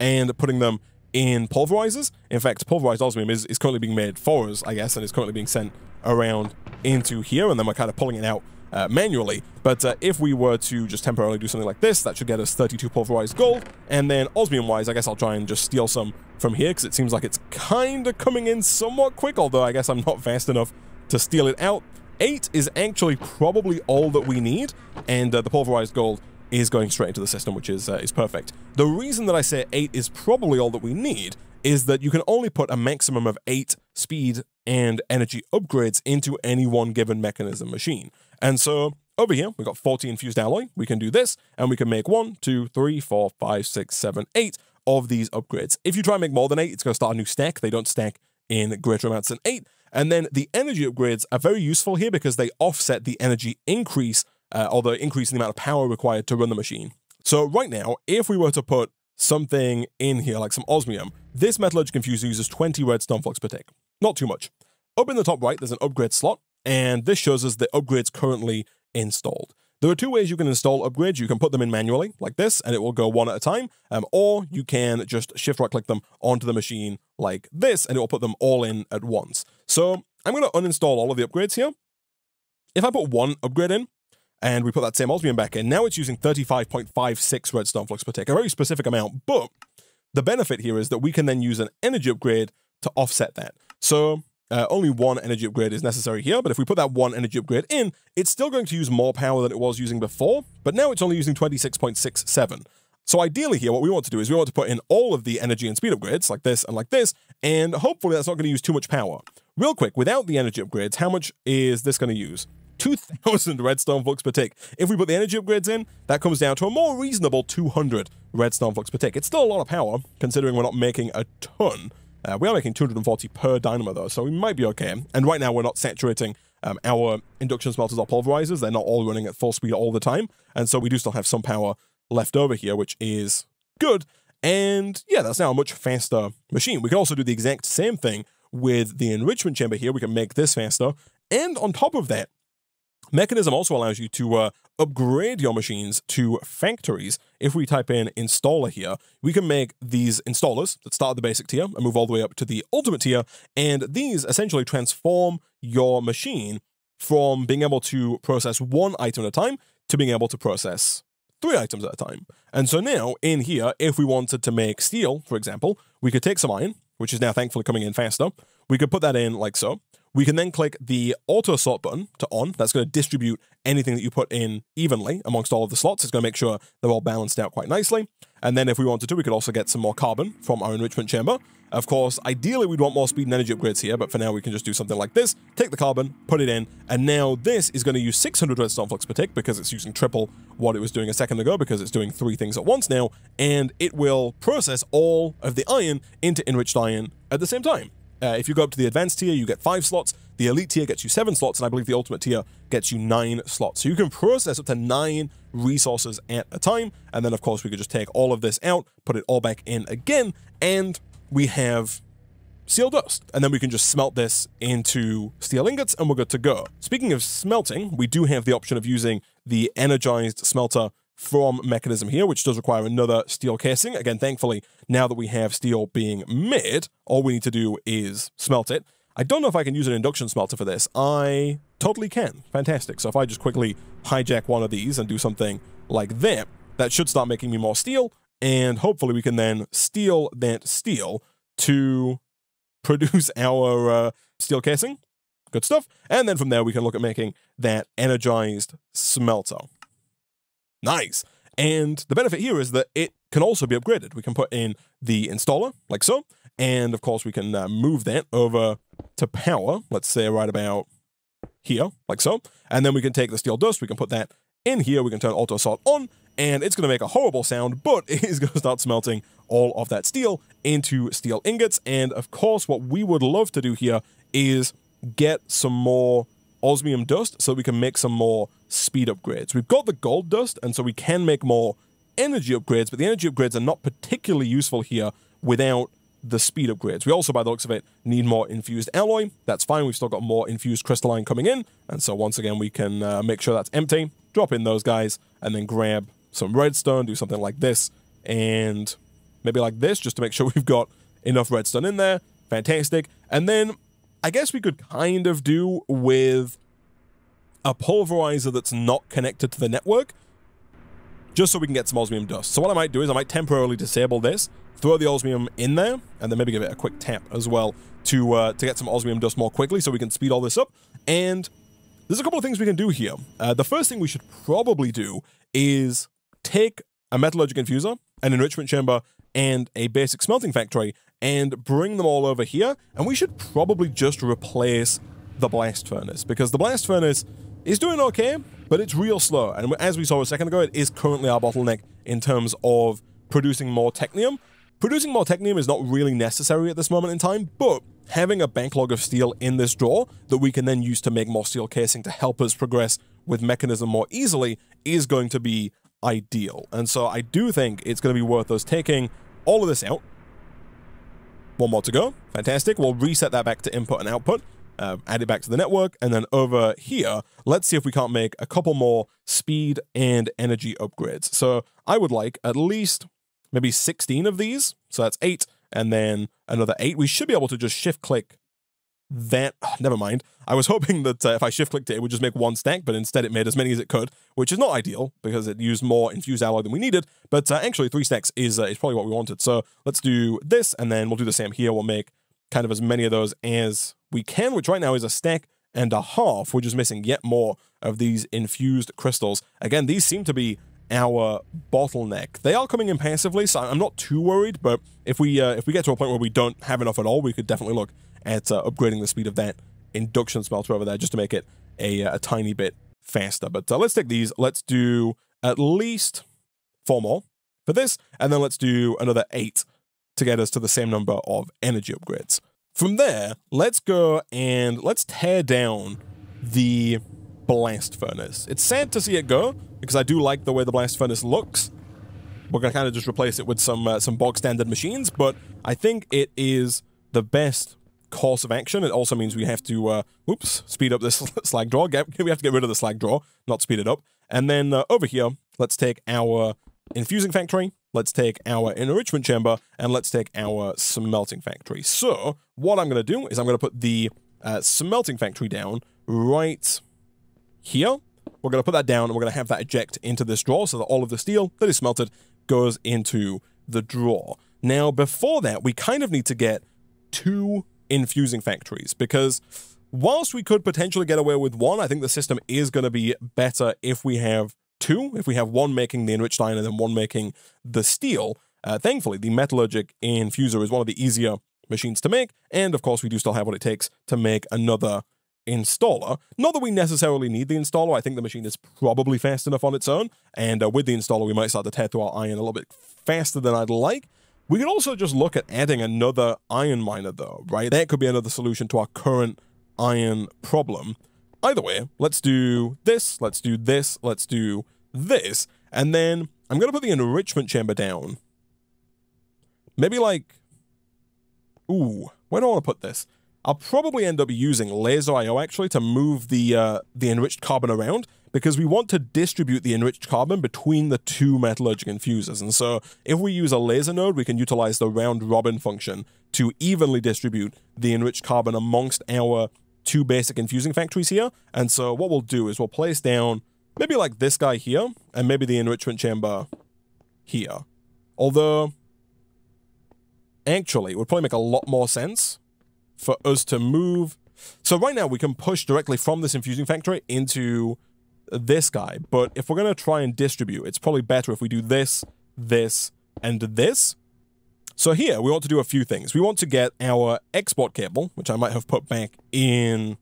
and putting them in pulverizers. In fact, pulverized osmium is, is currently being made for us, I guess, and is currently being sent around into here, and then we're kind of pulling it out uh, manually. But uh, if we were to just temporarily do something like this, that should get us 32 pulverized gold. And then osmium-wise, I guess I'll try and just steal some from here, because it seems like it's kind of coming in somewhat quick, although I guess I'm not fast enough to steal it out. Eight is actually probably all that we need, and uh, the pulverized gold is going straight into the system, which is uh, is perfect. The reason that I say 8 is probably all that we need is that you can only put a maximum of 8 speed and energy upgrades into any one given Mekanism machine. And so over here, we've got 40 infused alloy. We can do this, and we can make 1, 2, 3, 4, 5, 6, 7, 8 of these upgrades. If you try and make more than 8, it's going to start a new stack. They don't stack in greater amounts than 8. And then the energy upgrades are very useful here because they offset the energy increase uh, or the increase in the amount of power required to run the machine. So right now, if we were to put something in here, like some osmium, this metallurgical infuser uses 20 redstone flux per tick. Not too much. Up in the top right, there's an upgrade slot, and this shows us the upgrades currently installed. There are two ways you can install upgrades. You can put them in manually, like this, and it will go one at a time, um, or you can just shift right click them onto the machine like this, and it will put them all in at once. So I'm going to uninstall all of the upgrades here. If I put one upgrade in, and we put that same osmium back in. Now it's using 35.56 redstone flux per tick, a very specific amount, but the benefit here is that we can then use an energy upgrade to offset that. So uh, only one energy upgrade is necessary here, but if we put that one energy upgrade in, it's still going to use more power than it was using before, but now it's only using 26.67. So ideally here, what we want to do is we want to put in all of the energy and speed upgrades, like this and like this, and hopefully that's not going to use too much power. Real quick, without the energy upgrades, how much is this going to use? 2,000 redstone flux per tick. If we put the energy upgrades in, that comes down to a more reasonable 200 redstone flux per tick. It's still a lot of power, considering we're not making a ton. Uh, we are making 240 per dynamo, though, so we might be okay. And right now, we're not saturating um, our induction smelters or pulverizers. They're not all running at full speed all the time. And so we do still have some power left over here, which is good. And yeah, that's now a much faster machine. We can also do the exact same thing with the enrichment chamber here. We can make this faster. And on top of that, Mekanism also allows you to uh, upgrade your machines to factories. If we type in installer here, we can make these installers that start at the basic tier and move all the way up to the ultimate tier, and these essentially transform your machine from being able to process one item at a time to being able to process three items at a time. And so now, in here, if we wanted to make steel, for example, we could take some iron, which is now thankfully coming in faster. We could put that in like so. We can then click the auto sort button to on. That's going to distribute anything that you put in evenly amongst all of the slots. It's going to make sure they're all balanced out quite nicely. And then if we wanted to, we could also get some more carbon from our enrichment chamber. Of course, ideally we'd want more speed and energy upgrades here, but for now we can just do something like this. Take the carbon, put it in, and now this is going to use 600 redstone flux per tick because it's using triple what it was doing a second ago because it's doing three things at once now, and it will process all of the iron into enriched iron at the same time. Uh, if you go up to the advanced tier, you get five slots. The elite tier gets you seven slots, and I believe the ultimate tier gets you nine slots. So you can process up to nine resources at a time. And then, of course, we could just take all of this out, put it all back in again, and we have steel dust. And then we can just smelt this into steel ingots, and we're good to go. Speaking of smelting, we do have the option of using the energized smelter from Mekanism here, which does require another steel casing. Again, thankfully, now that we have steel being made, all we need to do is smelt it. I don't know if I can use an induction smelter for this. I totally can. Fantastic. So if I just quickly hijack one of these and do something like that, that should start making me more steel, and hopefully we can then steal that steel to produce our uh, steel casing. Good stuff. And then from there, we can look at making that energized smelter. Nice. And the benefit here is that it can also be upgraded. We can put in the installer, like so, and of course we can uh, move that over to power, let's say right about here, like so, and then we can take the steel dust, we can put that in here, we can turn auto sort on, and it's going to make a horrible sound, but it is going to start smelting all of that steel into steel ingots, and of course what we would love to do here is get some more osmium dust so we can make some more speed upgrades. We've got the gold dust, and so we can make more energy upgrades, but the energy upgrades are not particularly useful here without the speed upgrades. We also, by the looks of it, need more infused alloy. That's fine. We've still got more infused crystalline coming in. And so once again, we can uh, make sure that's empty, drop in those guys, and then grab some redstone, do something like this, and maybe like this, just to make sure we've got enough redstone in there. Fantastic. And then I guess we could kind of do with a pulverizer that's not connected to the network, just so we can get some osmium dust. So what I might do is I might temporarily disable this, throw the osmium in there, and then maybe give it a quick tap as well to uh, to get some osmium dust more quickly so we can speed all this up. And there's a couple of things we can do here. Uh, the first thing we should probably do is take a metallurgic infuser, an enrichment chamber, and a basic smelting factory, and bring them all over here. And we should probably just replace the blast furnace, because the blast furnace is doing okay, but it's real slow. And as we saw a second ago, it is currently our bottleneck in terms of producing more technium. Producing more technium is not really necessary at this moment in time, but having a backlog of steel in this drawer that we can then use to make more steel casing to help us progress with Mekanism more easily is going to be ideal. And so I do think it's going to be worth us taking all of this out. One more to go. Fantastic. We'll reset that back to input and output, uh, add it back to the network, and then over here, let's see if we can't make a couple more speed and energy upgrades. So I would like at least maybe 16 of these. So that's eight, and then another eight. We should be able to just shift click that. Never mind. I was hoping that uh, if I shift clicked it, it would just make one stack, but instead it made as many as it could, which is not ideal because it used more infused alloy than we needed. But uh, actually, three stacks is, uh, is probably what we wanted. So let's do this, and then we'll do the same here. We'll make kind of as many of those as we can, which right now is a stack and a half. We're just missing yet more of these infused crystals. Again, these seem to be our bottleneck. They are coming in passively, so I'm not too worried. But if we uh, if we get to a point where we don't have enough at all, we could definitely look at uh, upgrading the speed of that induction smelter over there just to make it a, uh, a tiny bit faster. But uh, let's take these. Let's do at least four more for this, and then let's do another eight to get us to the same number of energy upgrades. From there, let's go and let's tear down the blast furnace. It's sad to see it go, because I do like the way the blast furnace looks. We're to kind of just replace it with some uh, some bog standard machines, but I think it is the best course of action. It also means we have to, uh, oops, speed up this slag draw. Get, we have to get rid of the slag draw, not speed it up. And then uh, over here, let's take our infusing factory, let's take our enrichment chamber, and let's take our smelting factory. So what I'm going to do is I'm going to put the uh, smelting factory down right here. We're going to put that down and we're going to have that eject into this drawer so that all of the steel that is smelted goes into the drawer. Now, before that, we kind of need to get two infusing factories because whilst we could potentially get away with one, I think the system is going to be better if we have two, if we have one making the enriched iron and then one making the steel. Uh, thankfully, the metallurgic infuser is one of the easier machines to make, and of course, we do still have what it takes to make another installer. Not that we necessarily need the installer. I think the machine is probably fast enough on its own. And uh, with the installer, we might start to tear through our iron a little bit faster than I'd like. We could also just look at adding another iron miner, though, right? That could be another solution to our current iron problem. Either way, let's do this, let's do this, let's do this. And then I'm going to put the enrichment chamber down. Maybe like... Ooh, where do I want to put this? I'll probably end up using laser IO actually to move the uh, the enriched carbon around because we want to distribute the enriched carbon between the two metallurgic infusers. And so if we use a laser node, we can utilize the round robin function to evenly distribute the enriched carbon amongst our two basic infusing factories here. And so what we'll do is we'll place down maybe like this guy here and maybe the enrichment chamber here. Although actually it would probably make a lot more sense for us to move. So right now we can push directly from this infusing factory into this guy. But if we're going to try and distribute, it's probably better if we do this, this, and this. So here, we want to do a few things. We want to get our export cable, which I might have put back in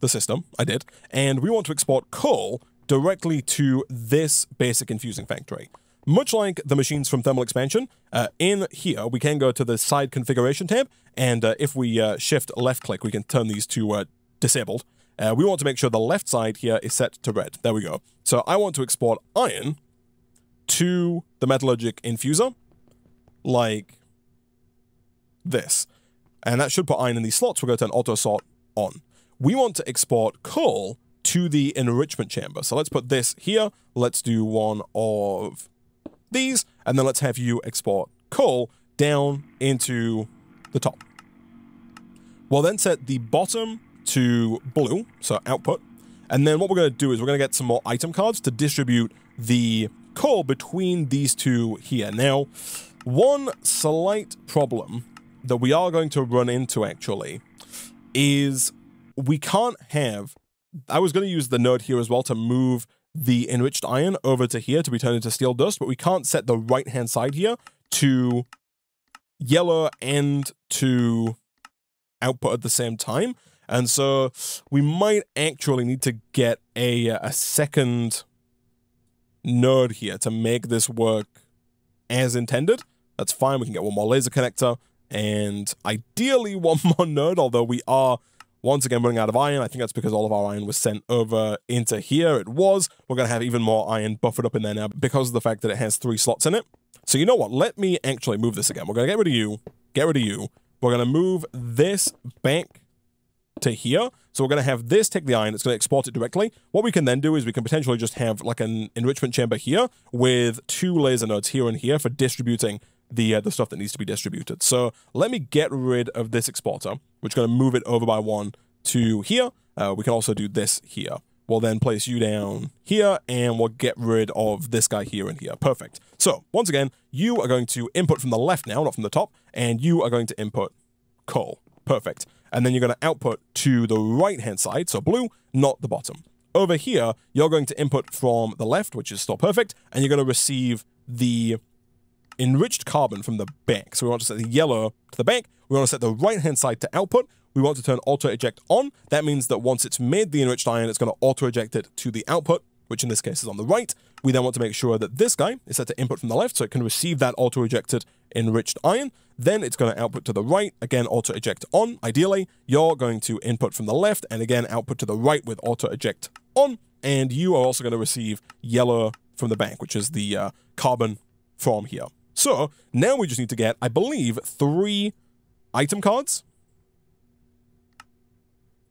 the system. I did. And we want to export coal directly to this basic infusing factory. Much like the machines from Thermal Expansion, uh, in here we can go to the side configuration tab, and uh, if we uh, shift left click, we can turn these to uh, disabled. Uh, we want to make sure the left side here is set to red. There we go. So I want to export iron to the metallurgic infuser, like this. And that should put iron in these slots. We'll go to an auto sort on. We want to export coal to the enrichment chamber. So let's put this here. Let's do one of these, and then let's have you export coal down into the top. We'll then set the bottom to blue, so output, and then what we're going to do is we're going to get some more item cards to distribute the coal between these two here. Now, one slight problem that we are going to run into actually is we can't have. I was going to use the node here as well to move the enriched iron over to here to be turned into steel dust, but we can't set the right hand side here to yellow and to output at the same time. And so we might actually need to get a, a second node here to make this work as intended. That's fine. We can get one more laser connector and ideally one more node, although we are once again running out of iron. I think that's because all of our iron was sent over into here. It was. We're going to have even more iron buffered up in there now because of the fact that it has three slots in it. So you know what? Let me actually move this again. We're going to get rid of you. Get rid of you. We're going to move this back to here. So we're going to have this take the iron, it's going to export it directly. What we can then do is we can potentially just have like an enrichment chamber here with two laser nodes here and here for distributing the uh, the stuff that needs to be distributed. So let me get rid of this exporter, which is going to move it over by one to here. Uh, we can also do this here. We'll then place you down here, and we'll get rid of this guy here and here. Perfect. So, once again, you are going to input from the left now, not from the top, and you are going to input coal. Perfect and then you're going to output to the right-hand side, so blue, not the bottom. Over here, you're going to input from the left, which is still perfect, and you're going to receive the enriched carbon from the bank. So we want to set the yellow to the bank. We want to set the right-hand side to output. We want to turn auto-eject on. That means that once it's made the enriched iron, it's going to auto-eject it to the output, which in this case is on the right. We then want to make sure that this guy is set to input from the left, so it can receive that auto-ejected enriched iron. Then it's going to output to the right, again, auto eject on. Ideally, you're going to input from the left and again, output to the right with auto eject on. And you are also going to receive yellow from the bank, which is the uh, carbon from here. So now we just need to get, I believe, three item cards.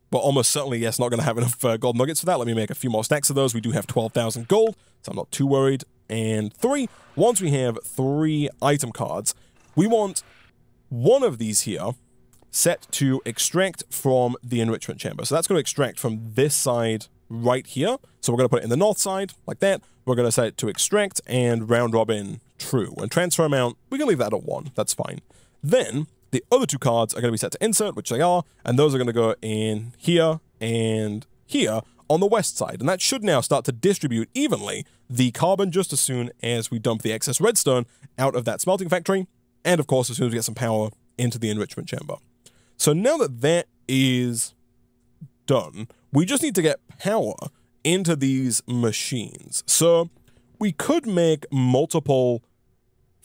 But almost certainly, yes, not going to have enough uh, gold nuggets for that. Let me make a few more stacks of those. We do have 12,000 gold, so I'm not too worried. And three, once we have three item cards, we want one of these here set to extract from the enrichment chamber. So that's going to extract from this side right here. So we're going to put it in the north side, like that. We're going to set it to extract and round robin true. And transfer amount, we can leave that at 1. That's fine. Then the other two cards are going to be set to insert, which they are, and those are going to go in here and here on the west side. And that should now start to distribute evenly the carbon just as soon as we dump the excess redstone out of that smelting factory and of course, as soon as we get some power into the enrichment chamber. So now that that is done, we just need to get power into these machines. So we could make multiple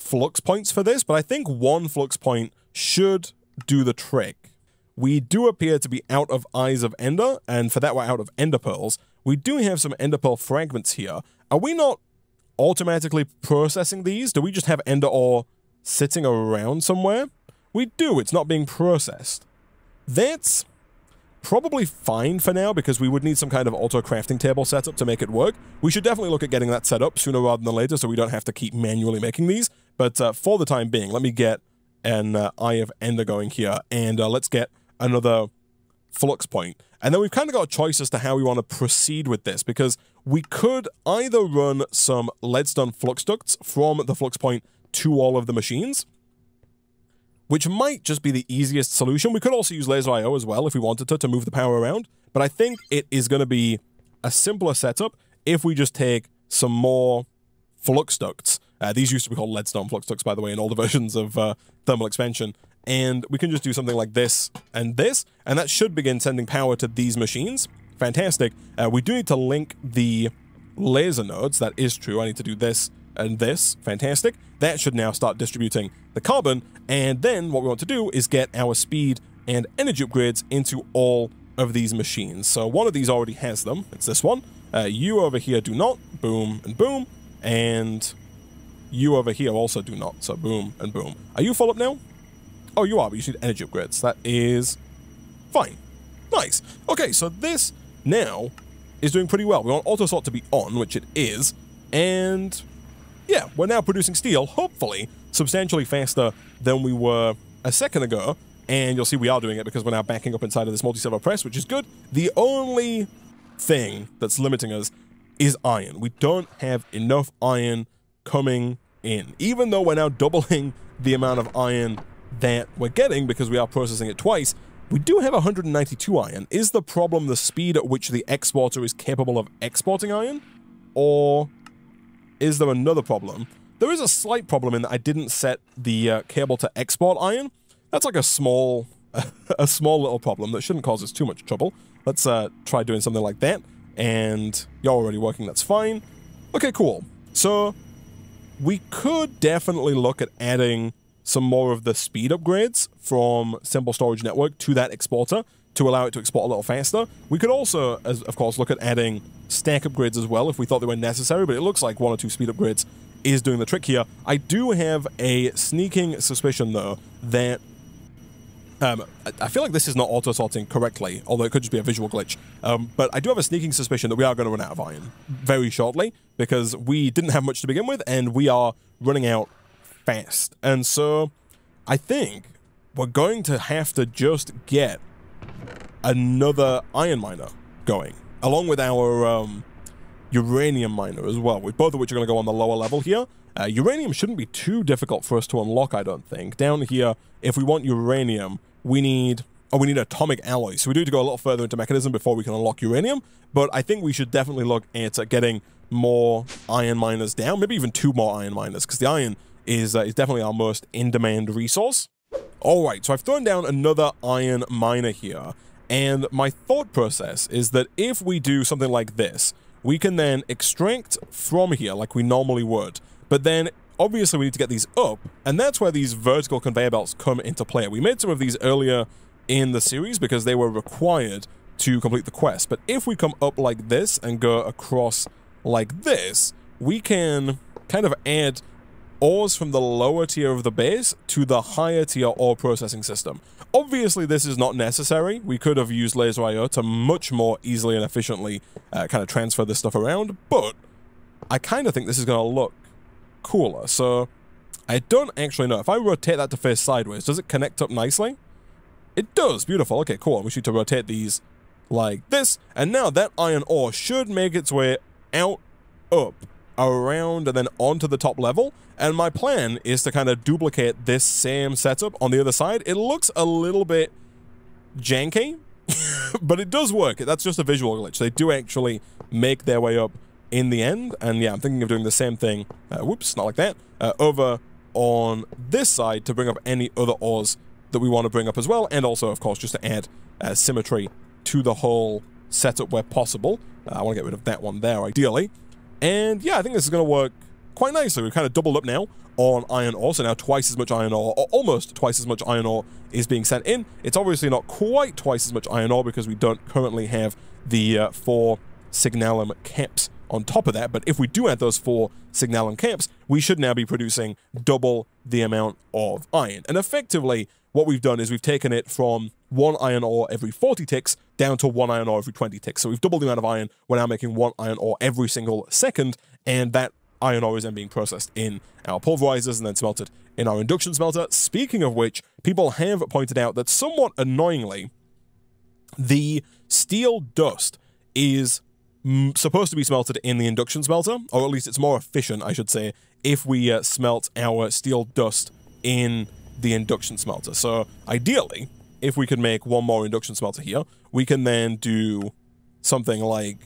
flux points for this, but I think one flux point should do the trick. We do appear to be out of Eyes of Ender, and for that we're out of Ender Pearls. We do have some Ender Pearl fragments here. Are we not automatically processing these? Do we just have Ender Ore sitting around somewhere? We do, it's not being processed. That's probably fine for now because we would need some kind of auto crafting table setup to make it work. We should definitely look at getting that set up sooner rather than later so we don't have to keep manually making these. But uh, for the time being, let me get an uh, Eye of Ender going here and uh, let's get another flux point. And then we've kind of got a choice as to how we want to proceed with this because we could either run some leadstone flux ducts from the flux point to all of the machines, which might just be the easiest solution. We could also use Laser IO as well if we wanted to, to move the power around, but I think it is going to be a simpler setup if we just take some more flux ducts. Uh, these used to be called leadstone flux ducts, by the way, in all the versions of uh, thermal expansion. And we can just do something like this and this, and that should begin sending power to these machines. Fantastic. Uh, we do need to link the laser nodes. That is true. I need to do this and this, fantastic. That should now start distributing the carbon, and then what we want to do is get our speed and energy upgrades into all of these machines. So one of these already has them, it's this one. Uh, you over here do not, boom and boom, and you over here also do not, so boom and boom. Are you full up now? Oh, you are, but you need energy upgrades. That is fine. Nice. Okay, so this now is doing pretty well. We want auto sort to be on, which it is, and yeah, we're now producing steel, hopefully, substantially faster than we were a second ago. And you'll see we are doing it because we're now backing up inside of this multi-servo press, which is good. The only thing that's limiting us is iron. We don't have enough iron coming in. Even though we're now doubling the amount of iron that we're getting because we are processing it twice, we do have 192 iron. Is the problem the speed at which the exporter is capable of exporting iron? Or is there another problem? There is a slight problem in that I didn't set the uh, cable to export iron. That's like a small, a small little problem that shouldn't cause us too much trouble. Let's uh, try doing something like that. And you're already working, that's fine. Okay, cool. So we could definitely look at adding some more of the speed upgrades from Simple Storage Network to that exporter to allow it to export a little faster. We could also, as, of course, look at adding stack upgrades as well if we thought they were necessary, but it looks like one or two speed upgrades is doing the trick here. I do have a sneaking suspicion, though, that um, I feel like this is not auto-sorting correctly, although it could just be a visual glitch. Um, but I do have a sneaking suspicion that we are going to run out of iron very shortly, because we didn't have much to begin with, and we are running out fast. And so I think we're going to have to just get another iron miner going, along with our um, uranium miner as well, with both of which are going to go on the lower level here. Uh, uranium shouldn't be too difficult for us to unlock, I don't think. Down here, if we want uranium, we need oh, we need atomic alloys. So we do need to go a little further into Mekanism before we can unlock uranium. But I think we should definitely look at getting more iron miners down, maybe even two more iron miners, because the iron is, uh, is definitely our most in-demand resource. All right, so I've thrown down another iron miner here. And my thought process is that if we do something like this, we can then extract from here like we normally would. But then obviously we need to get these up, and that's where these vertical conveyor belts come into play. We made some of these earlier in the series because they were required to complete the quest, but if we come up like this and go across like this, we can kind of add ores from the lower tier of the base to the higher tier ore processing system. Obviously, this is not necessary. We could have used Laser IO to much more easily and efficiently uh, kind of transfer this stuff around, but I kind of think this is going to look cooler. So I don't actually know. If I rotate that to face sideways, does it connect up nicely? It does. Beautiful. Okay, cool. I wish you to rotate these like this. And now that iron ore should make its way out, up, around, and then onto the top level. And my plan is to kind of duplicate this same setup on the other side. It looks a little bit janky, but it does work. That's just a visual glitch. They do actually make their way up in the end. And yeah, I'm thinking of doing the same thing, uh, whoops, not like that, uh, over on this side to bring up any other ores that we want to bring up as well. And also, of course, just to add uh, symmetry to the whole setup where possible. Uh, I want to get rid of that one there, ideally. And yeah, I think this is going to work quite nicely. We've kind of doubled up now on iron ore, so now twice as much iron ore, or almost twice as much iron ore is being sent in. It's obviously not quite twice as much iron ore because we don't currently have the uh, four Signalum caps on top of that. But if we do add those four Signalum caps, we should now be producing double the amount of iron. And effectively, what we've done is we've taken it from one iron ore every 40 ticks down to one iron ore every 20 ticks. So we've doubled the amount of iron. We're now making one iron ore every single second, and that iron ore is then being processed in our pulverizers and then smelted in our induction smelter. Speaking of which, people have pointed out that somewhat annoyingly, the steel dust is supposed to be smelted in the induction smelter, or at least it's more efficient, I should say, if we uh, smelt our steel dust in the induction smelter. So ideally, if we could make one more induction smelter here, we can then do something like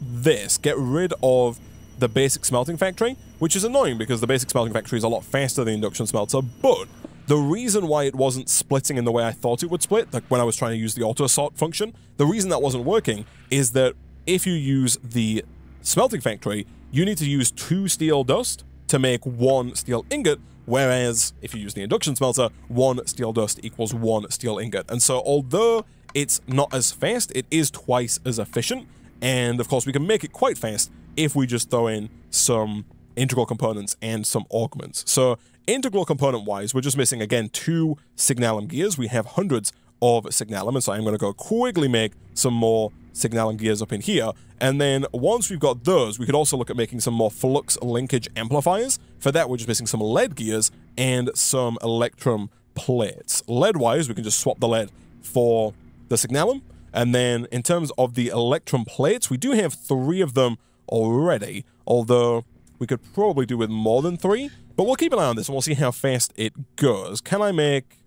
this. Get rid of the basic smelting factory, which is annoying because the basic smelting factory is a lot faster than the induction smelter, but the reason why it wasn't splitting in the way I thought it would split, like when I was trying to use the auto sort function, the reason that wasn't working is that if you use the smelting factory, you need to use two steel dust to make one steel ingot, whereas if you use the induction smelter, one steel dust equals one steel ingot. And so although it's not as fast, it is twice as efficient, and of course we can make it quite fast if we just throw in some integral components and some augments. So integral component wise, we're just missing again two signalum gears. We have hundreds of signalum, and so I'm going to go quickly make some more signalum gears up in here. And then once we've got those, we could also look at making some more flux linkage amplifiers. For that, we're just missing some lead gears and some electrum plates. Lead-wise, we can just swap the lead for the signalum. And then in terms of the electrum plates, we do have three of them already, although we could probably do with more than three. But we'll keep an eye on this and we'll see how fast it goes. Can I make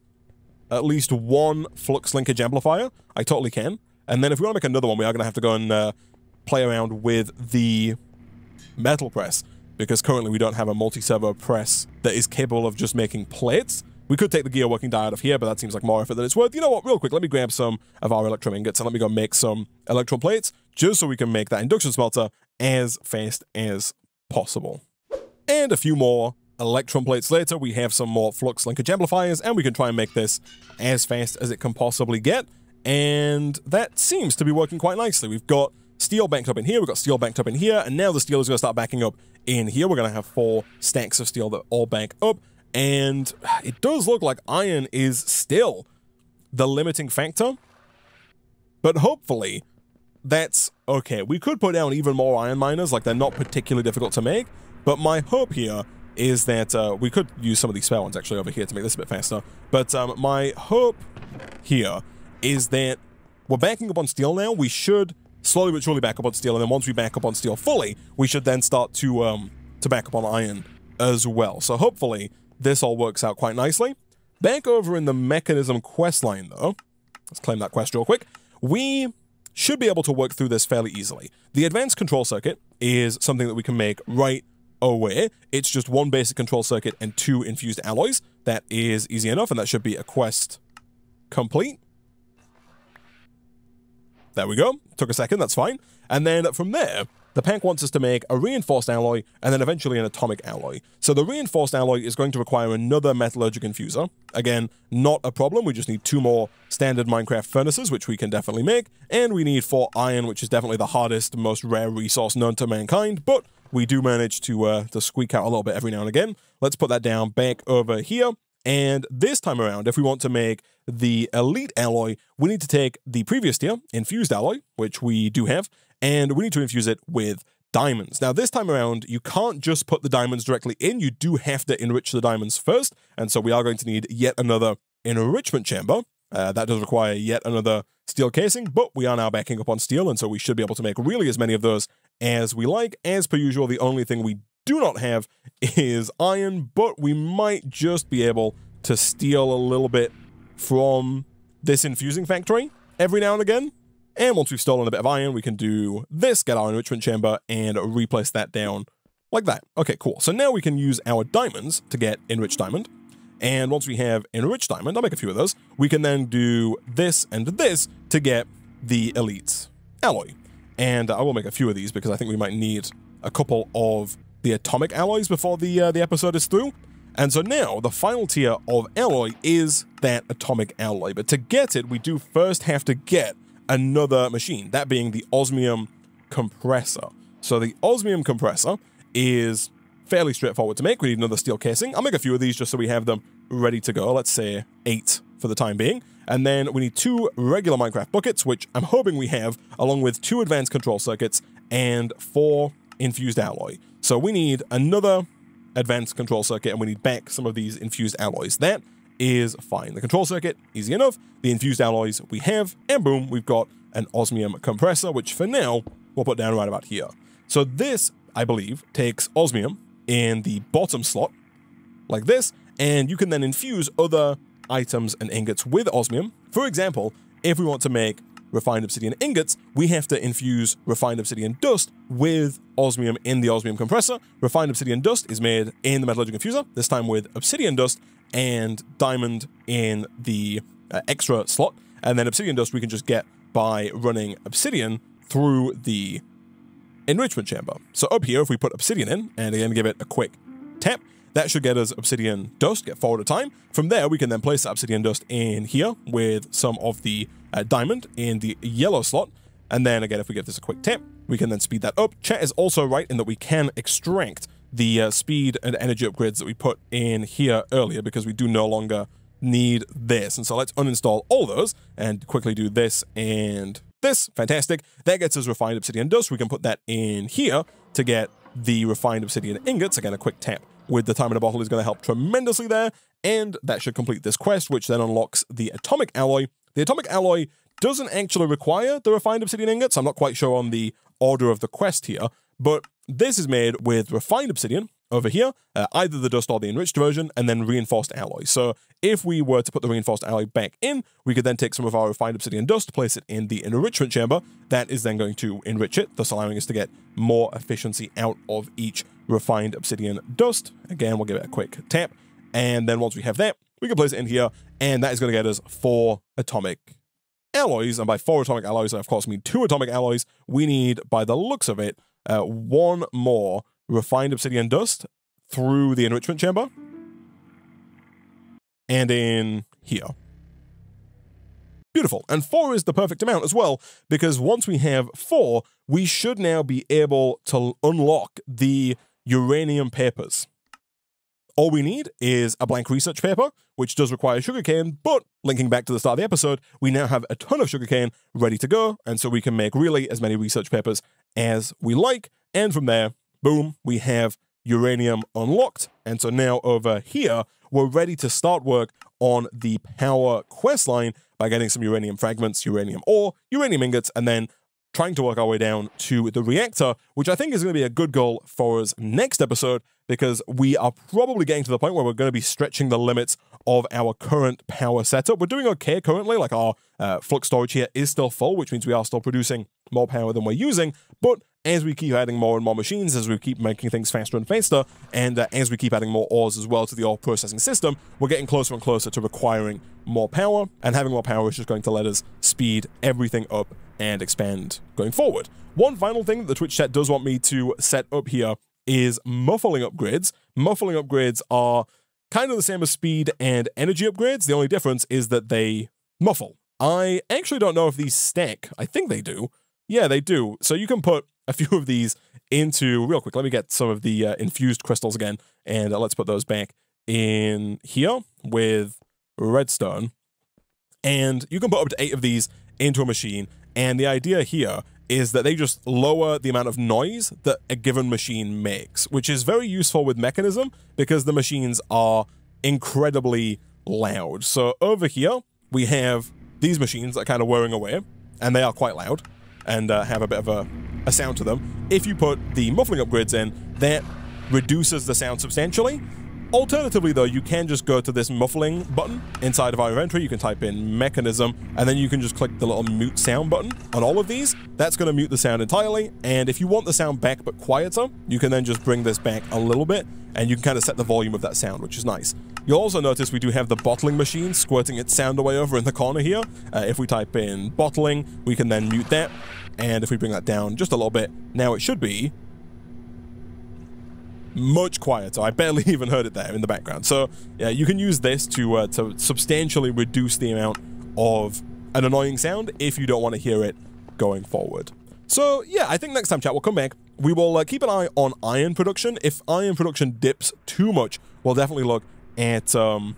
at least one flux linkage amplifier? I totally can. And then if we want to make another one, we are going to have to go and uh, play around with the metal press because currently we don't have a multi-servo press that is capable of just making plates. We could take the gear working die out of here, but that seems like more effort than it's worth. You know what, real quick, let me grab some of our electrum ingots and let me go make some electrum plates just so we can make that induction smelter as fast as possible. And a few more electrum plates later, we have some more flux linkage amplifiers, and we can try and make this as fast as it can possibly get. And that seems to be working quite nicely. We've got steel banked up in here, we've got steel banked up in here, and now the steel is going to start backing up in here. We're going to have four stacks of steel that all bank up, and it does look like iron is still the limiting factor. But hopefully, that's okay. We could put down even more iron miners, like they're not particularly difficult to make, but my hope here is that uh, we could use some of these spare ones actually over here to make this a bit faster. But um, my hope here is that we're backing up on steel now. We should slowly but surely back up on steel, and then once we back up on steel fully, we should then start to um, to back up on iron as well. So hopefully this all works out quite nicely. Back over in the Mekanism quest line, though, let's claim that quest real quick. We should be able to work through this fairly easily. The advanced control circuit is something that we can make right away. It's just one basic control circuit and two infused alloys. That is easy enough, and that should be a quest complete. There we go. Took a second, that's fine. And then from there, the pack wants us to make a reinforced alloy and then eventually an atomic alloy. So the reinforced alloy is going to require another metallurgic infuser. Again, not a problem. We just need two more standard Minecraft furnaces, which we can definitely make. And we need four iron, which is definitely the hardest, most rare resource known to mankind. But we do manage to, uh, to squeak out a little bit every now and again. Let's put that down back over here. And this time around, if we want to make the elite alloy, we need to take the previous tier, infused alloy, which we do have, and we need to infuse it with diamonds. Now, this time around, you can't just put the diamonds directly in. You do have to enrich the diamonds first. And so we are going to need yet another enrichment chamber. Uh, that does require yet another steel casing, but we are now backing up on steel, and so we should be able to make really as many of those as we like. As per usual, the only thing we do not have is iron, but we might just be able to steal a little bit from this infusing factory every now and again. And once we've stolen a bit of iron, we can do this, get our enrichment chamber, and replace that down like that. Okay, cool. So now we can use our diamonds to get enriched diamond. And once we have enriched diamond, I'll make a few of those, we can then do this and this to get the elite alloy. And I will make a few of these because I think we might need a couple of the atomic alloys before the uh, the episode is through. And so now the final tier of alloy is that atomic alloy. But to get it, we do first have to get another machine, that being the osmium compressor. So the osmium compressor is fairly straightforward to make. We need another steel casing. I'll make a few of these just so we have them ready to go. Let's say eight for the time being. And then we need two regular Minecraft buckets, which I'm hoping we have, along with two advanced control circuits and four infused alloy. So we need another advanced control circuit and we need back some of these infused alloys. That is fine. The control circuit, easy enough. The infused alloys we have, and boom, we've got an osmium compressor, which for now, we'll put down right about here. So this, I believe, takes osmium in the bottom slot, like this, and you can then infuse other items and ingots with osmium. For example, if we want to make refined obsidian ingots, we have to infuse refined obsidian dust with osmium in the osmium compressor. Refined obsidian dust is made in the metallurgic infuser, this time with obsidian dust and diamond in the uh, extra slot. And then obsidian dust we can just get by running obsidian through the enrichment chamber. So up here, if we put obsidian in, and again give it a quick tap, that should get us obsidian dust, get forward a time. From there, we can then place obsidian dust in here with some of the uh, diamond in the yellow slot. And then again, if we give this a quick tap, we can then speed that up. Chat is also right in that we can extract the uh, speed and energy upgrades that we put in here earlier because we do no longer need this. And so let's uninstall all those and quickly do this and this. Fantastic. That gets us refined obsidian dust. We can put that in here to get the refined obsidian ingots. Again, a quick tap with the time in a bottle is going to help tremendously there. And that should complete this quest, which then unlocks the atomic alloy. The atomic alloy doesn't actually require the refined obsidian ingots. I'm not quite sure on the order of the quest here, but this is made with refined obsidian, over here, uh, either the dust or the enriched version, and then reinforced alloy. So if we were to put the reinforced alloy back in, we could then take some of our refined obsidian dust, place it in the enrichment chamber. That is then going to enrich it, thus allowing us to get more efficiency out of each refined obsidian dust. Again, we'll give it a quick tap. And then once we have that, we can place it in here, and that is going to get us four atomic alloys. And by four atomic alloys, I of course mean two atomic alloys. We need, by the looks of it, uh, one more refined obsidian dust through the enrichment chamber and in here. Beautiful. And four is the perfect amount as well, because once we have four, we should now be able to unlock the uranium papers. All we need is a blank research paper, which does require sugarcane, but linking back to the start of the episode, we now have a ton of sugarcane ready to go, and so we can make really as many research papers as we like, and from there, boom, we have uranium unlocked. And so now over here, we're ready to start work on the power quest line by getting some uranium fragments, uranium ore, uranium ingots, and then trying to work our way down to the reactor, which I think is going to be a good goal for us next episode because we are probably getting to the point where we're going to be stretching the limits of our current power setup. We're doing okay currently, like our uh, flux storage here is still full, which means we are still producing more power than we're using, but as we keep adding more and more machines, as we keep making things faster and faster, and uh, as we keep adding more ores as well to the ore processing system, we're getting closer and closer to requiring more power, and having more power is just going to let us speed everything up and expand going forward. One final thing that the Twitch chat does want me to set up here is muffling upgrades. Muffling upgrades are kind of the same as speed and energy upgrades. The only difference is that they muffle. I actually don't know if these stack. I think they do. Yeah, they do. So you can put a few of these into real quick. Let me get some of the uh, infused crystals again, and uh, let's put those back in here with redstone. And you can put up to eight of these into a machine. And the idea here is that they just lower the amount of noise that a given machine makes, which is very useful with Mekanism because the machines are incredibly loud. So over here, we have these machines that are kind of whirring away, and they are quite loud and uh, have a bit of a, a sound to them. If you put the muffling upgrades in, that reduces the sound substantially. Alternatively, though, you can just go to this muffling button inside of our inventory. You can type in Mekanism, and then you can just click the little mute sound button on all of these. That's going to mute the sound entirely. And if you want the sound back but quieter, you can then just bring this back a little bit, and you can kind of set the volume of that sound, which is nice. You'll also notice we do have the bottling machine squirting its sound away over in the corner here. Uh, if we type in bottling, we can then mute that. And if we bring that down just a little bit, now it should be much quieter. I barely even heard it there in the background. So yeah, you can use this to uh, to substantially reduce the amount of an annoying sound if you don't want to hear it going forward. So yeah, I think next time, chat, we'll come back. We will uh, keep an eye on iron production. If iron production dips too much, we'll definitely look at um,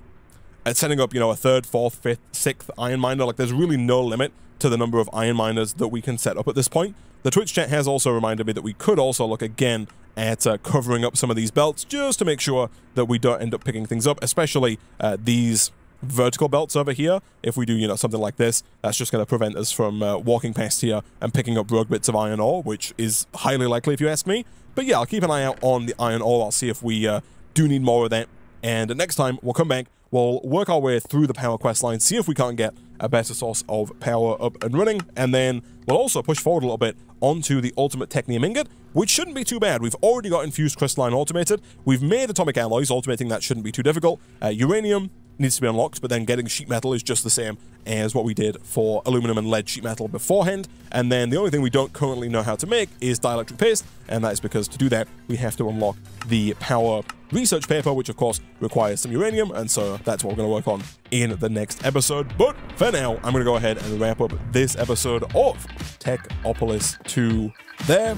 at setting up, you know, a third, fourth, fifth, sixth iron miner. Like, there's really no limit to the number of iron miners that we can set up at this point. The Twitch chat has also reminded me that we could also look again at uh, covering up some of these belts just to make sure that we don't end up picking things up, especially uh, these vertical belts over here. If we do, you know, something like this, that's just going to prevent us from uh, walking past here and picking up rogue bits of iron ore, which is highly likely if you ask me. But yeah, I'll keep an eye out on the iron ore. I'll see if we uh, do need more of that. And next time, we'll come back, we'll work our way through the power quest line, see if we can't get a better source of power up and running, and then we'll also push forward a little bit onto the ultimate technium ingot, which shouldn't be too bad. We've already got infused crystalline automated. We've made atomic alloys, automating that shouldn't be too difficult. Uh, uranium needs to be unlocked, but then getting sheet metal is just the same as what we did for aluminum and lead sheet metal beforehand. And then the only thing we don't currently know how to make is dielectric paste, and that is because to do that, we have to unlock the power research paper, which of course requires some uranium, and so that's what we're going to work on in the next episode. But for now, I'm going to go ahead and wrap up this episode of Techopolis 2 there.